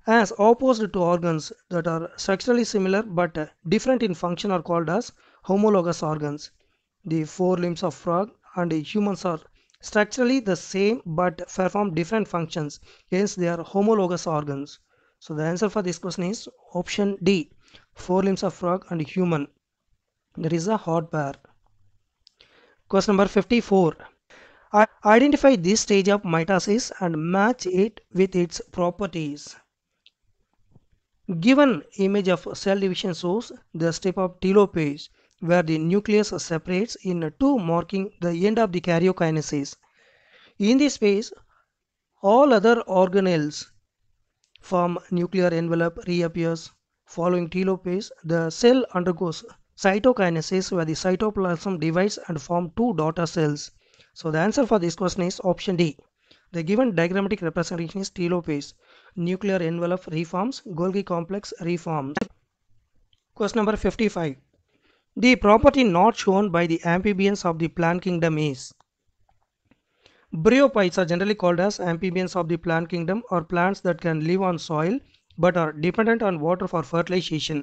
as opposed to organs that are structurally similar but uh, different in function are called as homologous organs. The four limbs of frog and humans are structurally the same but perform different functions hence they are homologous organs so the answer for this question is option d four limbs of frog and human. There is a odd pair question number 54 I identify this stage of mitosis and match it with its properties. Given image of cell division shows the step of telophase where the nucleus separates in two marking the end of the karyokinesis. In this phase, all other organelles form nuclear envelope reappears. Following telophase, the cell undergoes cytokinesis where the cytoplasm divides and form two daughter cells. So the answer for this question is option D. The given diagrammatic representation is telophase. Nuclear envelope reforms, Golgi complex reforms. Question number 55. The property not shown by the amphibians of the plant kingdom is Bryophytes are generally called as amphibians of the plant kingdom or plants that can live on soil but are dependent on water for fertilization.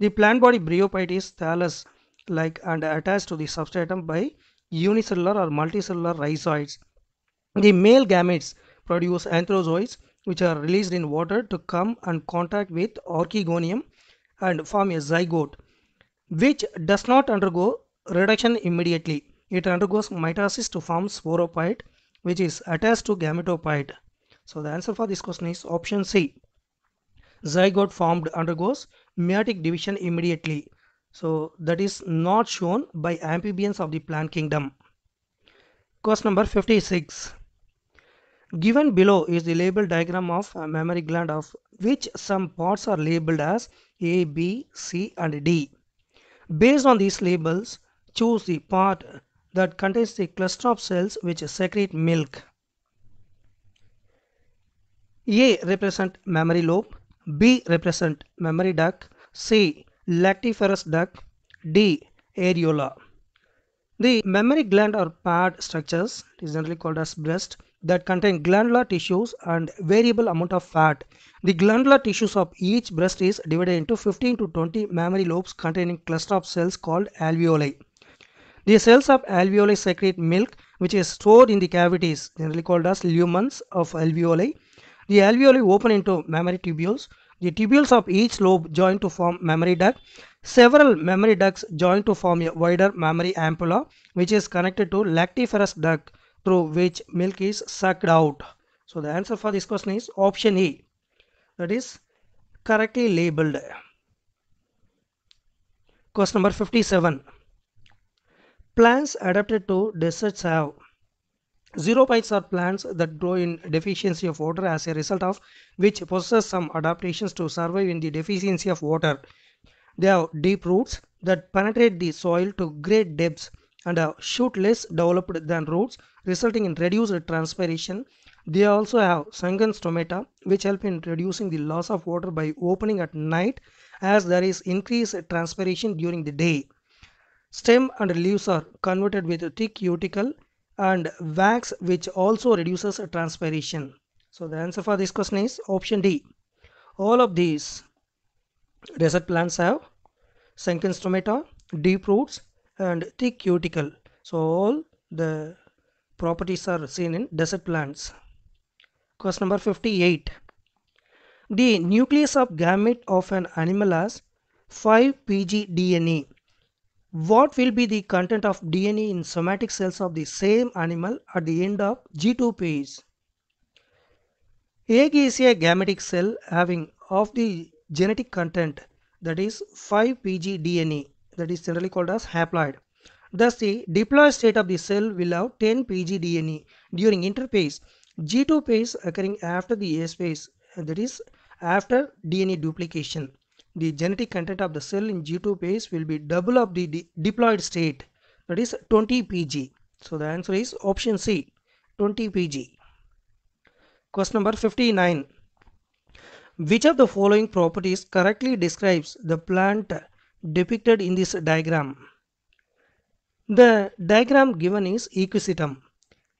The plant body bryophyte is thallus-like and attached to the substratum by unicellular or multicellular rhizoids. The male gametes produce antherozoids which are released in water to come and contact with archegonium and form a zygote which does not undergo reduction immediately. It undergoes mitosis to form sporophyte which is attached to gametophyte. So the answer for this question is option C. Zygote formed undergoes meiotic division immediately. So that is not shown by amphibians of the plant kingdom. Question number 56. Given below is the label diagram of mammary gland of which some parts are labeled as A, B, C and D. Based on these labels, choose the part that contains the cluster of cells which secrete milk. A represent mammary lobe, B represent mammary duct, C lactiferous duct, D areola. The mammary gland are paired structures, is generally called as breast, that contain glandular tissues and variable amount of fat. The glandular tissues of each breast is divided into 15 to 20 mammary lobes containing cluster of cells called alveoli. The cells of alveoli secrete milk which is stored in the cavities generally called as lumens of alveoli. The alveoli open into mammary tubules. The tubules of each lobe join to form mammary duct. Several mammary ducts join to form a wider mammary ampulla which is connected to lactiferous duct through which milk is sucked out. So the answer for this question is option E. That is correctly labeled. Question number 57. Plants adapted to deserts have Xerophytes are plants that grow in deficiency of water as a result of which possess some adaptations to survive in the deficiency of water. They have deep roots that penetrate the soil to great depths and have shoot less developed than roots resulting in reduced transpiration. They also have sunken stomata which help in reducing the loss of water by opening at night as there is increased transpiration during the day. Stem and leaves are converted with thick cuticle and wax which also reduces transpiration. So the answer for this question is option D. All of these desert plants have sunken stomata, deep roots and thick cuticle. So all the properties are seen in desert plants. Question number 58. The nucleus of gamete of an animal has 5 pg DNA. What will be the content of DNA in somatic cells of the same animal at the end of G2 phase? Egg is a gametic cell having of the genetic content that is 5 pg DNA that is generally called as haploid. Thus the diploid state of the cell will have 10 pg DNA during interphase G2 phase occurring after the S phase that is after DNA duplication. The genetic content of the cell in G2 phase will be double of the di diploid state that is 20 pg. So the answer is option C 20 pg. Question number 59. Which of the following properties correctly describes the plant depicted in this diagram? The diagram given is Equisetum.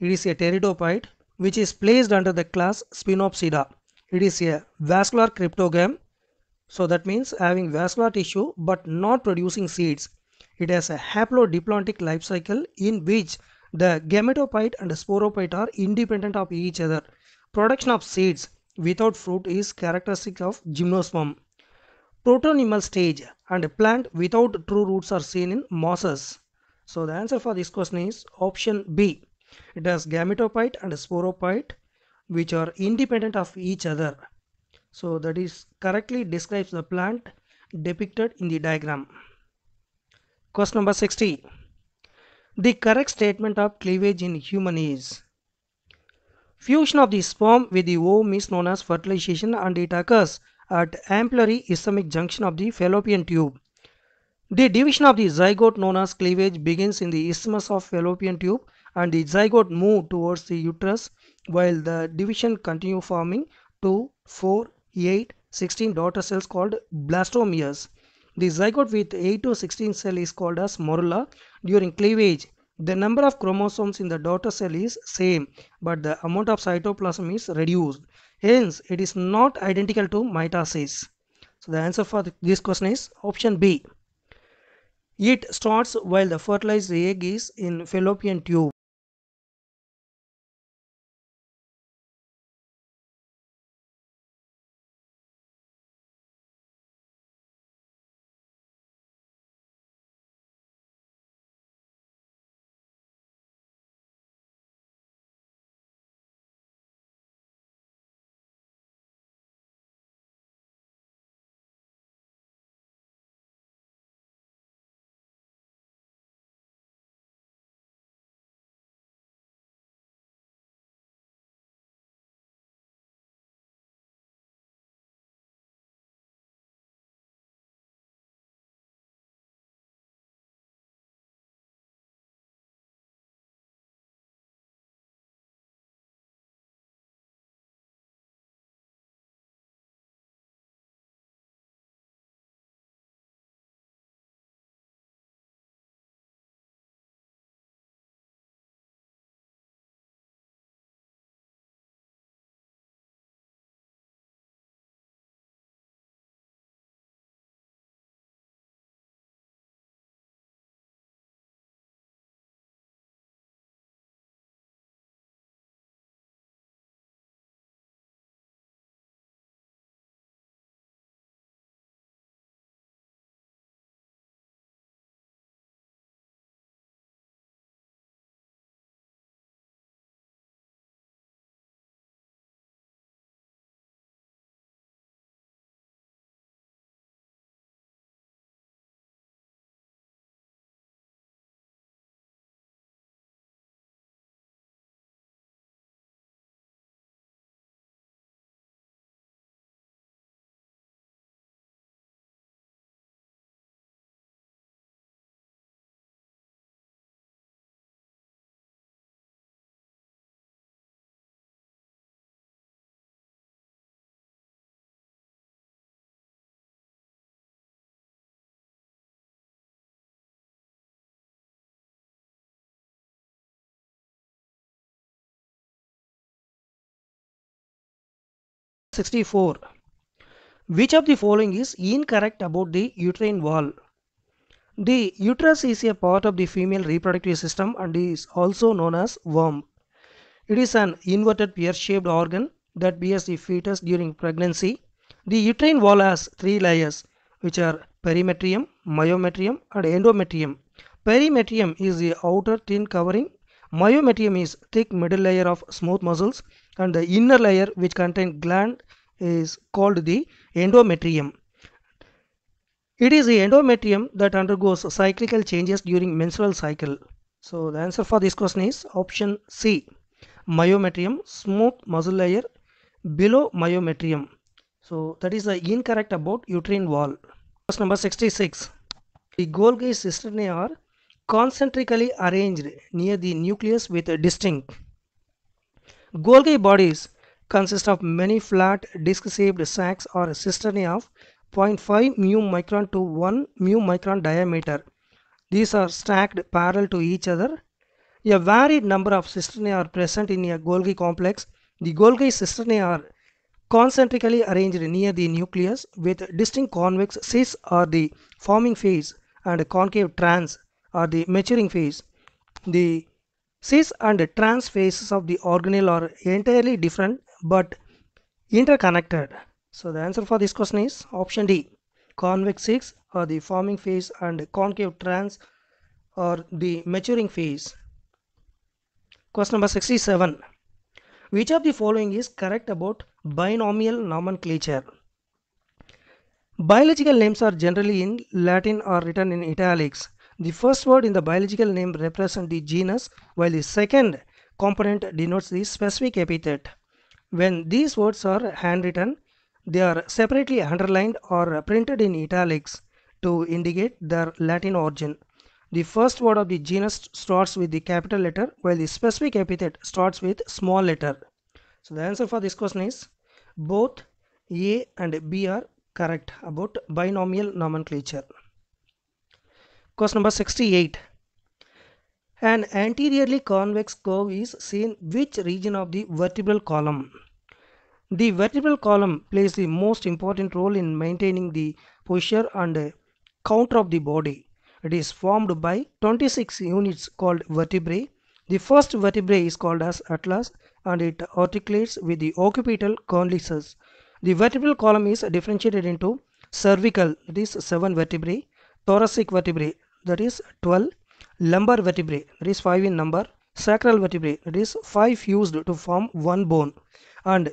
It is a pteridophyte which is placed under the class Sphenopsida. It is a vascular cryptogam. So that means having vascular tissue but not producing seeds. It has a haplodiplontic life cycle in which the gametophyte and sporophyte are independent of each other. Production of seeds without fruit is characteristic of gymnosperm. Protonemal stage and plant without true roots are seen in mosses. So the answer for this question is option B. It has gametophyte and sporophyte which are independent of each other. So that is correctly describes the plant depicted in the diagram. Question number 60. The correct statement of cleavage in human is Fusion of the sperm with the ovum is known as fertilization and it occurs at ampullary isthmic junction of the fallopian tube. The division of the zygote known as cleavage begins in the isthmus of fallopian tube and the zygote move towards the uterus while the division continue forming 2, 4, 8, 16 daughter cells called blastomeres. The zygote with 8 to 16 cell is called as morula. During cleavage, the number of chromosomes in the daughter cell is same but the amount of cytoplasm is reduced. Hence, it is not identical to mitosis. So the answer for this question is option B. It starts while the fertilized egg is in fallopian tube. 64. Which of the following is incorrect about the uterine wall? The uterus is a part of the female reproductive system and is also known as womb. It is an inverted pear-shaped organ that bears the fetus during pregnancy. The uterine wall has three layers which are perimetrium, myometrium and endometrium. Perimetrium is the outer thin covering. Myometrium is thick middle layer of smooth muscles and the inner layer which contain gland is called the endometrium. It is the endometrium that undergoes cyclical changes during menstrual cycle. So the answer for this question is option C. Myometrium, smooth muscle layer below myometrium. So that is the incorrect about uterine wall. Question number 66. The Golgi cisternae are concentrically arranged near the nucleus with distinct. Golgi bodies consist of many flat disc-shaped sacs or cisternae of 0.5 mu micron to 1 mu micron diameter. These are stacked parallel to each other. A varied number of cisternae are present in a Golgi complex. The Golgi cisternae are concentrically arranged near the nucleus with distinct convex cis or the forming phase and concave trans or the maturing phase. The cis and trans phases of the organelle are entirely different but interconnected. So the answer for this question is option D. Convex cis or the forming phase and concave trans or the maturing phase. Question number 67. Which of the following is correct about binomial nomenclature? Biological names are generally in Latin or written in italics. The first word in the biological name represents the genus while the second component denotes the specific epithet. When these words are handwritten, they are separately underlined or printed in italics to indicate their Latin origin. The first word of the genus starts with the capital letter while the specific epithet starts with small letter. So the answer for this question is both A and B are correct about binomial nomenclature. Question number 68. An anteriorly convex curve is seen which region of the vertebral column? The vertebral column plays the most important role in maintaining the posture and counter of the body. It is formed by 26 units called vertebrae. The first vertebrae is called as atlas and it articulates with the occipital condyles. The vertebral column is differentiated into cervical that is 7 vertebrae, thoracic vertebrae that is 12, lumbar vertebrae that is 5 in number, sacral vertebrae that is 5 fused to form one bone and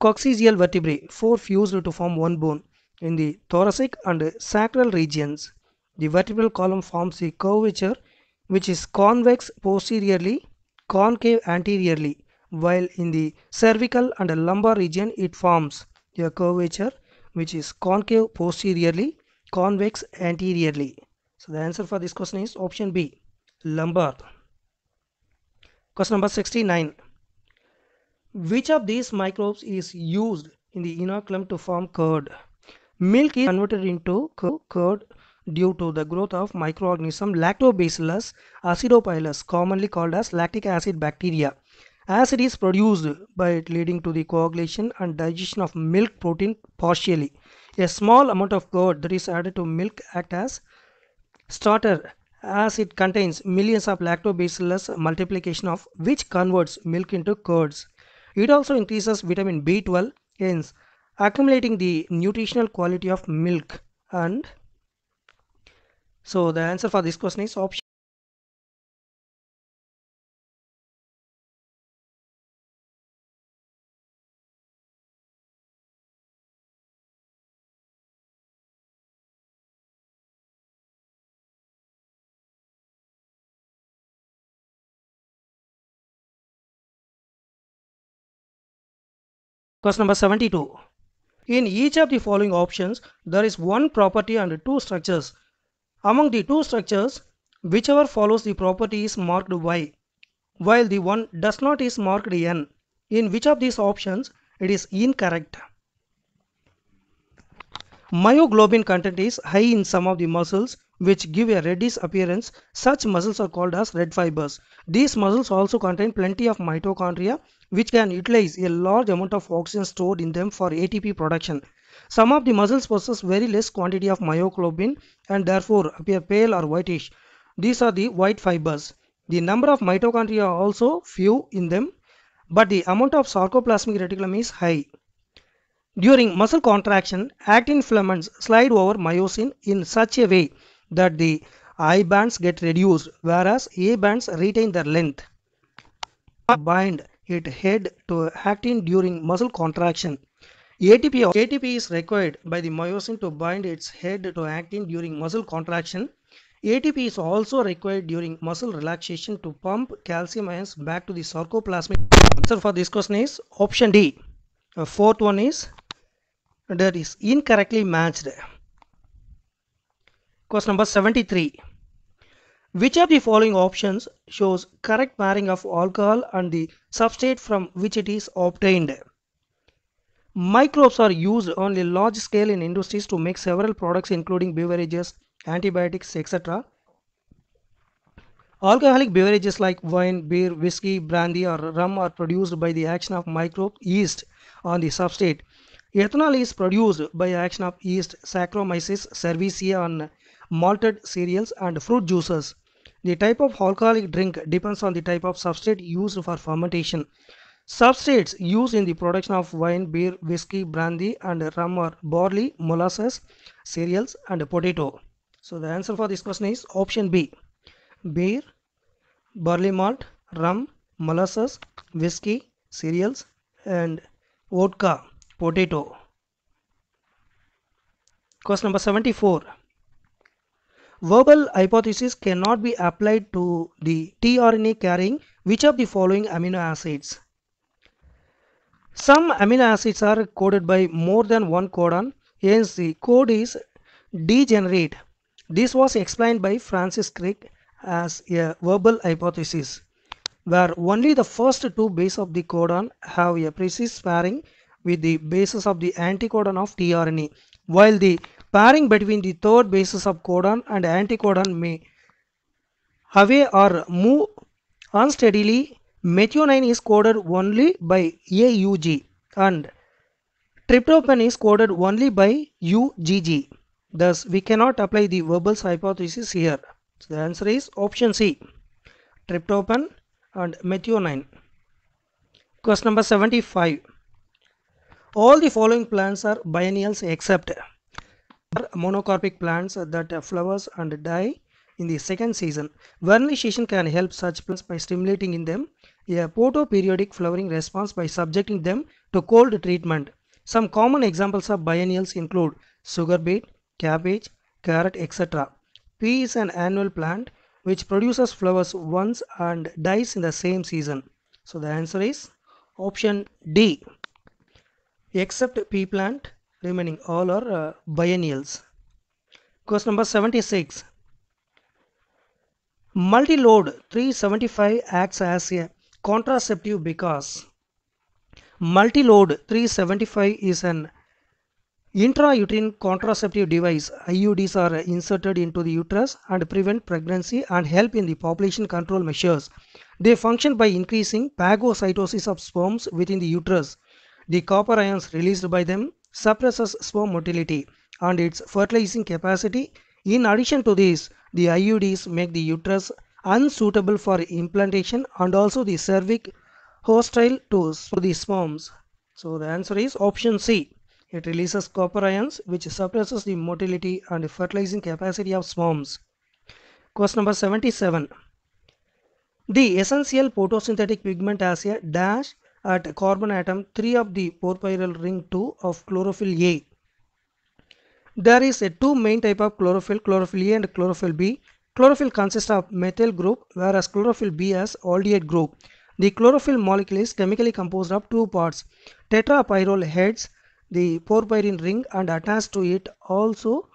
coccygeal vertebrae 4 fused to form one bone in the thoracic and sacral regions. The vertebral column forms a curvature which is convex posteriorly, concave anteriorly, while in the cervical and lumbar region it forms a curvature which is concave posteriorly, convex anteriorly. So the answer for this question is option B, lumbar. Question number 69. Which of these microbes is used in the inoculum to form curd? Milk is converted into curd due to the growth of microorganism Lactobacillus acidophilus commonly called as lactic acid bacteria. Acid is produced by it leading to the coagulation and digestion of milk protein partially. A small amount of curd that is added to milk act as starter as it contains millions of lactobacillus multiplication of which converts milk into curds. It also increases vitamin B12 hence accumulating the nutritional quality of milk and so the answer for this question is option Question number 72. In each of the following options, there is one property and two structures. Among the two structures, whichever follows the property is marked Y, while the one does not is marked N. In which of these options it is incorrect? Myoglobin content is high in some of the muscles which give a reddish appearance. Such muscles are called as red fibers. These muscles also contain plenty of mitochondria which can utilize a large amount of oxygen stored in them for ATP production. Some of the muscles possess very less quantity of myoglobin and therefore appear pale or whitish. These are the white fibers. The number of mitochondria are also few in them but the amount of sarcoplasmic reticulum is high. During muscle contraction, actin filaments slide over myosin in such a way that the I bands get reduced whereas A bands retain their length. Bind it head to actin during muscle contraction. ATP, ATP is required by the myosin to bind its head to actin during muscle contraction. ATP is also required during muscle relaxation to pump calcium ions back to the sarcoplasmic. Answer for this question is option D. The fourth one is that is incorrectly matched. Question number 73. Which of the following options shows correct pairing of alcohol and the substrate from which it is obtained? Microbes are used on a large scale in industries to make several products including beverages, antibiotics, etc. Alcoholic beverages like wine, beer, whiskey, brandy or rum are produced by the action of microbe yeast on the substrate. Ethanol is produced by action of yeast Saccharomyces cerevisiae on malted cereals and fruit juices. The type of alcoholic drink depends on the type of substrate used for fermentation. Substrates used in the production of wine, beer, whiskey, brandy and rum are barley, molasses, cereals and potato. So the answer for this question is option B. Beer, barley malt, rum, molasses, whiskey, cereals and vodka potato. Question number 74. Wobble hypothesis cannot be applied to the tRNA carrying which of the following amino acids? Some amino acids are coded by more than one codon, hence the code is degenerate. This was explained by Francis Crick as a wobble hypothesis, where only the first two bases of the codon have a precise pairing with the bases of the anticodon of tRNA, while the pairing between the third bases of codon and anticodon may away or move unsteadily. Methionine is coded only by AUG and tryptophan is coded only by UGG. Thus, we cannot apply the Wobble's hypothesis here. So, the answer is option C, tryptophan and methionine. Question number 75. All the following plants are biennials except monocarpic plants that uh, flowers and die in the second season. Vernalization can help such plants by stimulating in them a photoperiodic flowering response by subjecting them to cold treatment. Some common examples of biennials include sugar beet, cabbage, carrot, etc. Pea is an annual plant which produces flowers once and dies in the same season. So the answer is option D. Except pea plant, remaining all are uh, biennials. Question number 76. Multi-load 375 acts as a contraceptive because multi-load 375 is an intrauterine contraceptive device. IUDs are inserted into the uterus and prevent pregnancy and help in the population control measures. They function by increasing phagocytosis of sperms within the uterus. The copper ions released by them suppresses sperm motility and its fertilizing capacity. In addition to this, the IUDs make the uterus unsuitable for implantation and also the cervix hostile to the sperms. So the answer is option C. It releases copper ions which suppresses the motility and fertilizing capacity of sperms. Question number 77. The essential photosynthetic pigment as a dash at carbon atom 3 of the porphyrin ring 2 of chlorophyll A. There is a two main type of chlorophyll, chlorophyll A and chlorophyll B. Chlorophyll consists of methyl group whereas chlorophyll B has aldehyde group. The chlorophyll molecule is chemically composed of two parts. Tetrapyrrole heads the porphyrin ring and attached to it also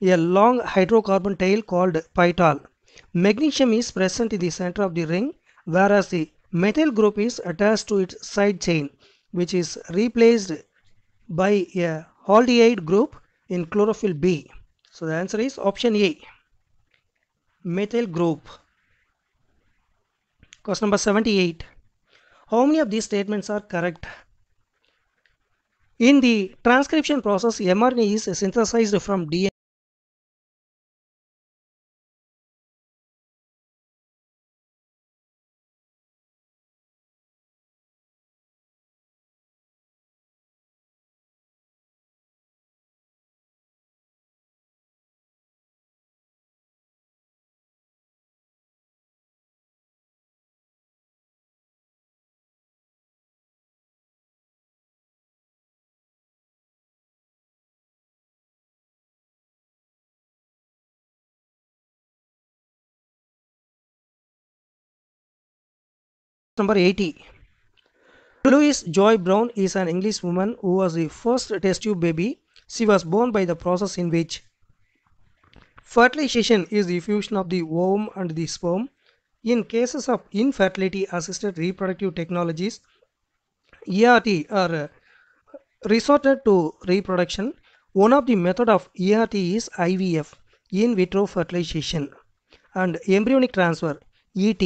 a long hydrocarbon tail called phytol. Magnesium is present in the center of the ring whereas the Methyl group is attached to its side chain which is replaced by a aldehyde group in chlorophyll B? So the answer is option A. Methyl group. Question number 78. How many of these statements are correct? In the transcription process, mRNA is synthesized from DNA. Number 80. Louise Joy Brown is an English woman who was the first test tube baby. She was born by the process in which fertilization is the fusion of the ovum and the sperm. In cases of infertility assisted reproductive technologies, ART are resorted to reproduction. One of the method of ART is IVF, in vitro fertilization, and embryonic transfer, ET,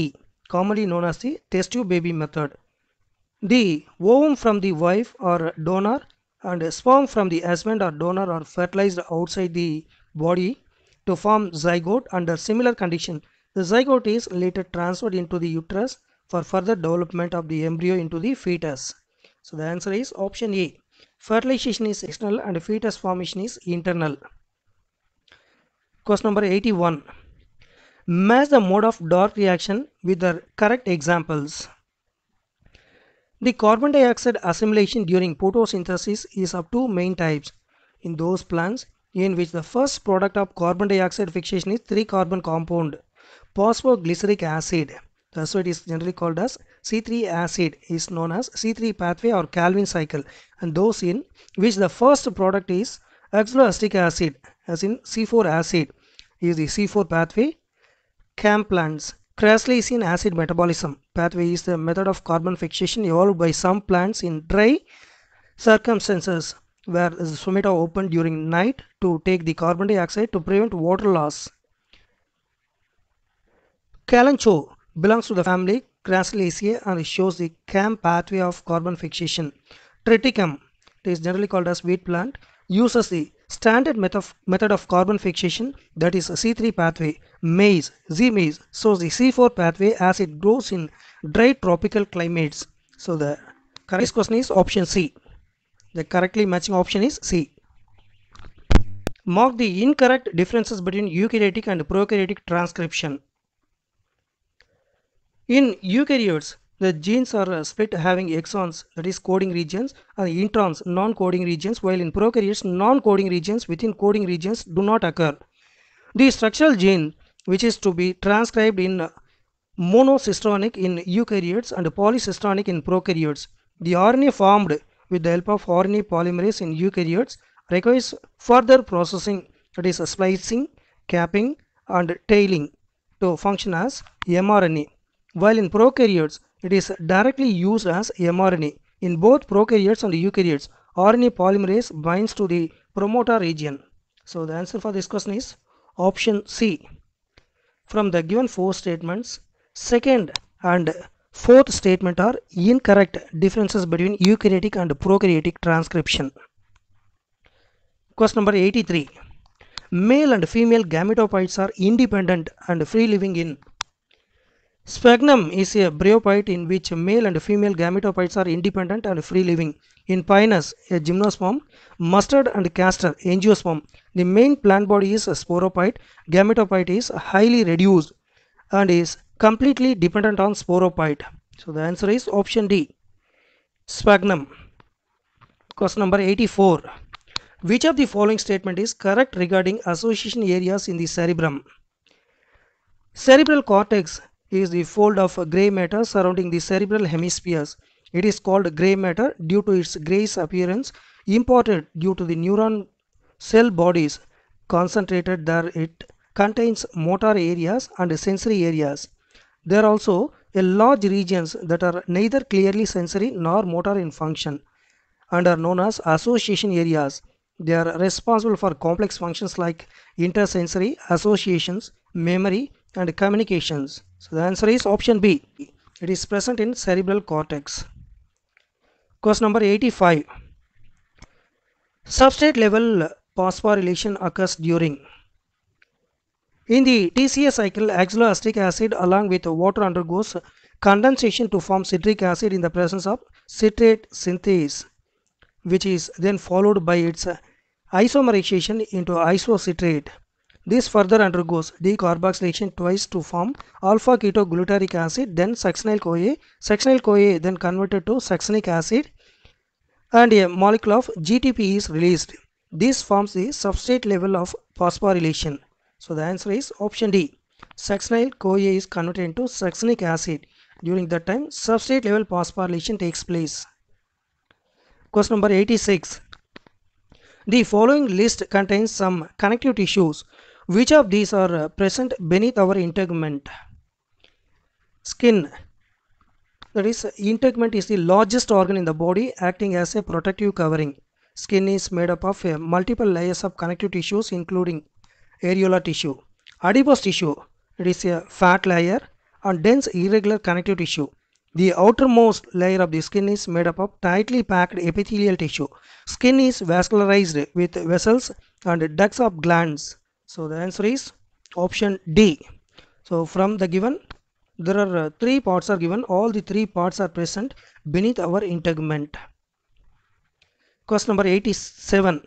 commonly known as the test tube baby method. The ovum from the wife or donor and sperm from the husband or donor are fertilized outside the body to form zygote under similar condition. The zygote is later transferred into the uterus for further development of the embryo into the fetus. So the answer is option A. Fertilization is external and fetus formation is internal. Question number 81. Match the mode of dark reaction with the correct examples. The carbon dioxide assimilation during photosynthesis is of two main types. In those plants in which the first product of carbon dioxide fixation is 3 carbon compound phosphoglyceric acid. That's why it is generally called as C3 acid is known as C3 pathway or Calvin cycle and those in which the first product is oxaloacetic acid as in C4 acid is the C4 pathway CAM plants. Crassulacean acid metabolism pathway is the method of carbon fixation evolved by some plants in dry circumstances where the stomata open during night to take the carbon dioxide to prevent water loss. Kalanchoe belongs to the family Crassulaceae and shows the CAM pathway of carbon fixation. Triticum, it is generally called as wheat plant, uses the standard method, method of carbon fixation that is C3 pathway. Maize, Zea mays, shows the C4 pathway as it grows in dry tropical climates. So the correct question is option C. The correctly matching option is C. Mark the incorrect differences between eukaryotic and prokaryotic transcription. In eukaryotes, the genes are uh, split having exons that is coding regions and introns non-coding regions while in prokaryotes non-coding regions within coding regions do not occur. The structural gene which is to be transcribed in uh, monocistronic in eukaryotes and polycistronic in prokaryotes. The RNA formed with the help of RNA polymerase in eukaryotes requires further processing that is splicing, capping and tailing to function as mRNA. While in prokaryotes, it is directly used as mRNA. In both prokaryotes and eukaryotes, RNA polymerase binds to the promoter region. So the answer for this question is option C. From the given four statements, second and fourth statement are incorrect differences between eukaryotic and prokaryotic transcription. Question number 83. Male and female gametophytes are independent and free living in Sphagnum is a bryophyte in which male and female gametophytes are independent and free living. In Pinus, a gymnosperm, mustard and castor, angiosperm. The main plant body is a sporophyte. Gametophyte is highly reduced and is completely dependent on sporophyte. So the answer is option D. Sphagnum. Question number 84. Which of the following statement is correct regarding association areas in the cerebrum? Cerebral cortex is the fold of gray matter surrounding the cerebral hemispheres. It is called gray matter due to its grayish appearance imported due to the neuron cell bodies concentrated there. It contains motor areas and sensory areas. There are also a large regions that are neither clearly sensory nor motor in function and are known as association areas. They are responsible for complex functions like intersensory associations, memory, and communications. So the answer is option B. It is present in cerebral cortex. Question number 85. Substrate level phosphorylation occurs during in the TCA cycle, oxaloacetic acid along with water undergoes condensation to form citric acid in the presence of citrate synthase, which is then followed by its isomerization into isocitrate. This further undergoes decarboxylation twice to form alpha ketoglutaric acid, then succinyl CoA. Succinyl CoA then converted to succinic acid, and a molecule of GTP is released. This forms the substrate level of phosphorylation. So the answer is option D. Succinyl CoA is converted into succinic acid. During that time, substrate level phosphorylation takes place. Question number 86. The following list contains some connective tissues. Which of these are uh, present beneath our integument? Skin. That is, integument is the largest organ in the body acting as a protective covering. Skin is made up of uh, multiple layers of connective tissues including areolar tissue. Adipose tissue, it is a fat layer and dense irregular connective tissue. The outermost layer of the skin is made up of tightly packed epithelial tissue. Skin is vascularized with vessels and ducts of glands. So the answer is option D. So from the given, there are uh, three parts are given. All the three parts are present beneath our integument. Question number 87.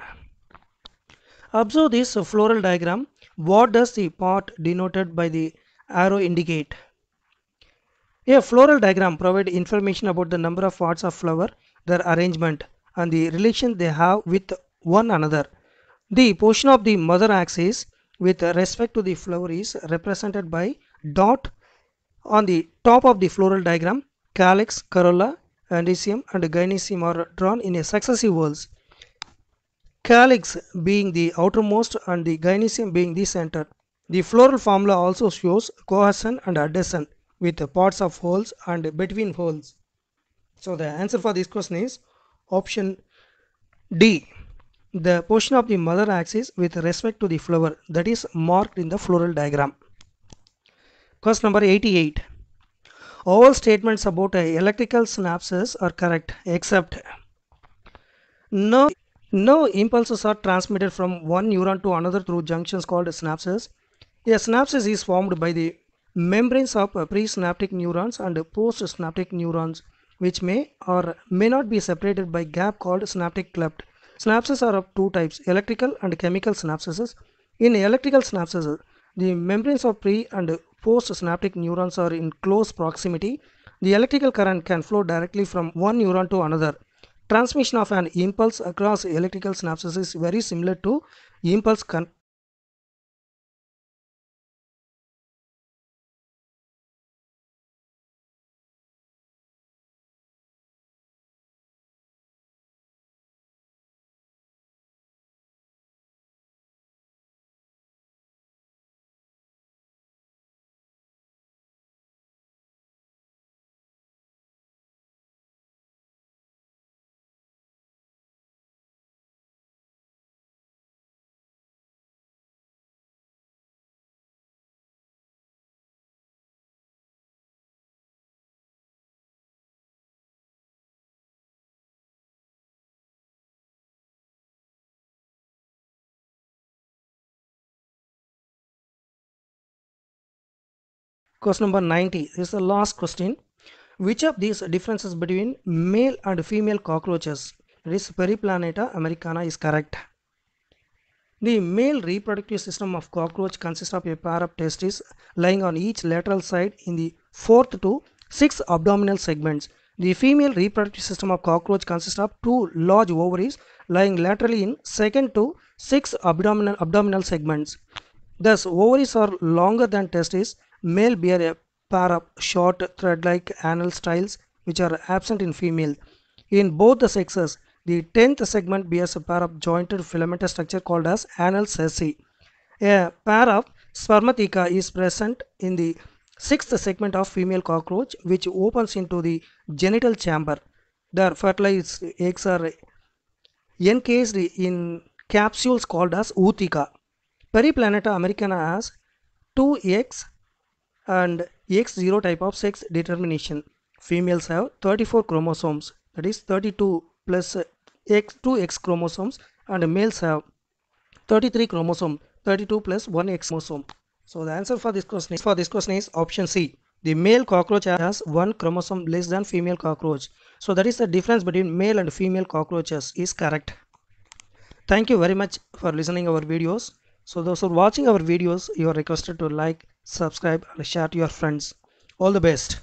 Observe this floral diagram. What does the part denoted by the arrow indicate? A floral diagram provides information about the number of parts of flower, their arrangement, and the relation they have with one another. The portion of the mother axis with respect to the flower is represented by dot on the top of the floral diagram. Calyx, corolla, androecium, and gynoecium are drawn in a successive whorls calyx being the outermost and the gynoecium being the center. The floral formula also shows cohesion and adhesion with parts of whorls and between whorls. So the answer for this question is option D. The portion of the mother axis with respect to the flower that is marked in the floral diagram. Question number 88. All statements about electrical synapses are correct except no no impulses are transmitted from one neuron to another through junctions called synapses. A synapse is formed by the membranes of presynaptic neurons and postsynaptic neurons which may or may not be separated by gap called synaptic cleft. Synapses are of two types, electrical and chemical synapses. In electrical synapses, the membranes of pre and postsynaptic neurons are in close proximity. The electrical current can flow directly from one neuron to another. Transmission of an impulse across electrical synapses is very similar to impulse con Question number 90. This is the last question. Which of these differences between male and female cockroaches, is Periplaneta americana, is correct? The male reproductive system of cockroach consists of a pair of testes lying on each lateral side in the fourth to sixth abdominal segments. The female reproductive system of cockroach consists of two large ovaries lying laterally in second to sixth abdominal, abdominal segments. Thus, ovaries are longer than testes Male bear a pair of short thread-like anal styles which are absent in female. In both the sexes, the 10th segment bears a pair of jointed filamentous structure called as anal cerci. A pair of spermatheca is present in the sixth segment of female cockroach which opens into the genital chamber. The fertilized eggs are encased in capsules called as ootheca. Periplaneta americana has two eggs and X0 type of sex determination. Females have 34 chromosomes that is 32 plus uh, 2 X chromosomes and males have 33 chromosome 32 plus 1 X chromosome. So the answer for this question is, for this question is option C. The male cockroach has one chromosome less than female cockroach. So that is the difference between male and female cockroaches is correct. Thank you very much for listening our videos. So those who are watching our videos, you are requested to like, subscribe and share to your friends. All the best.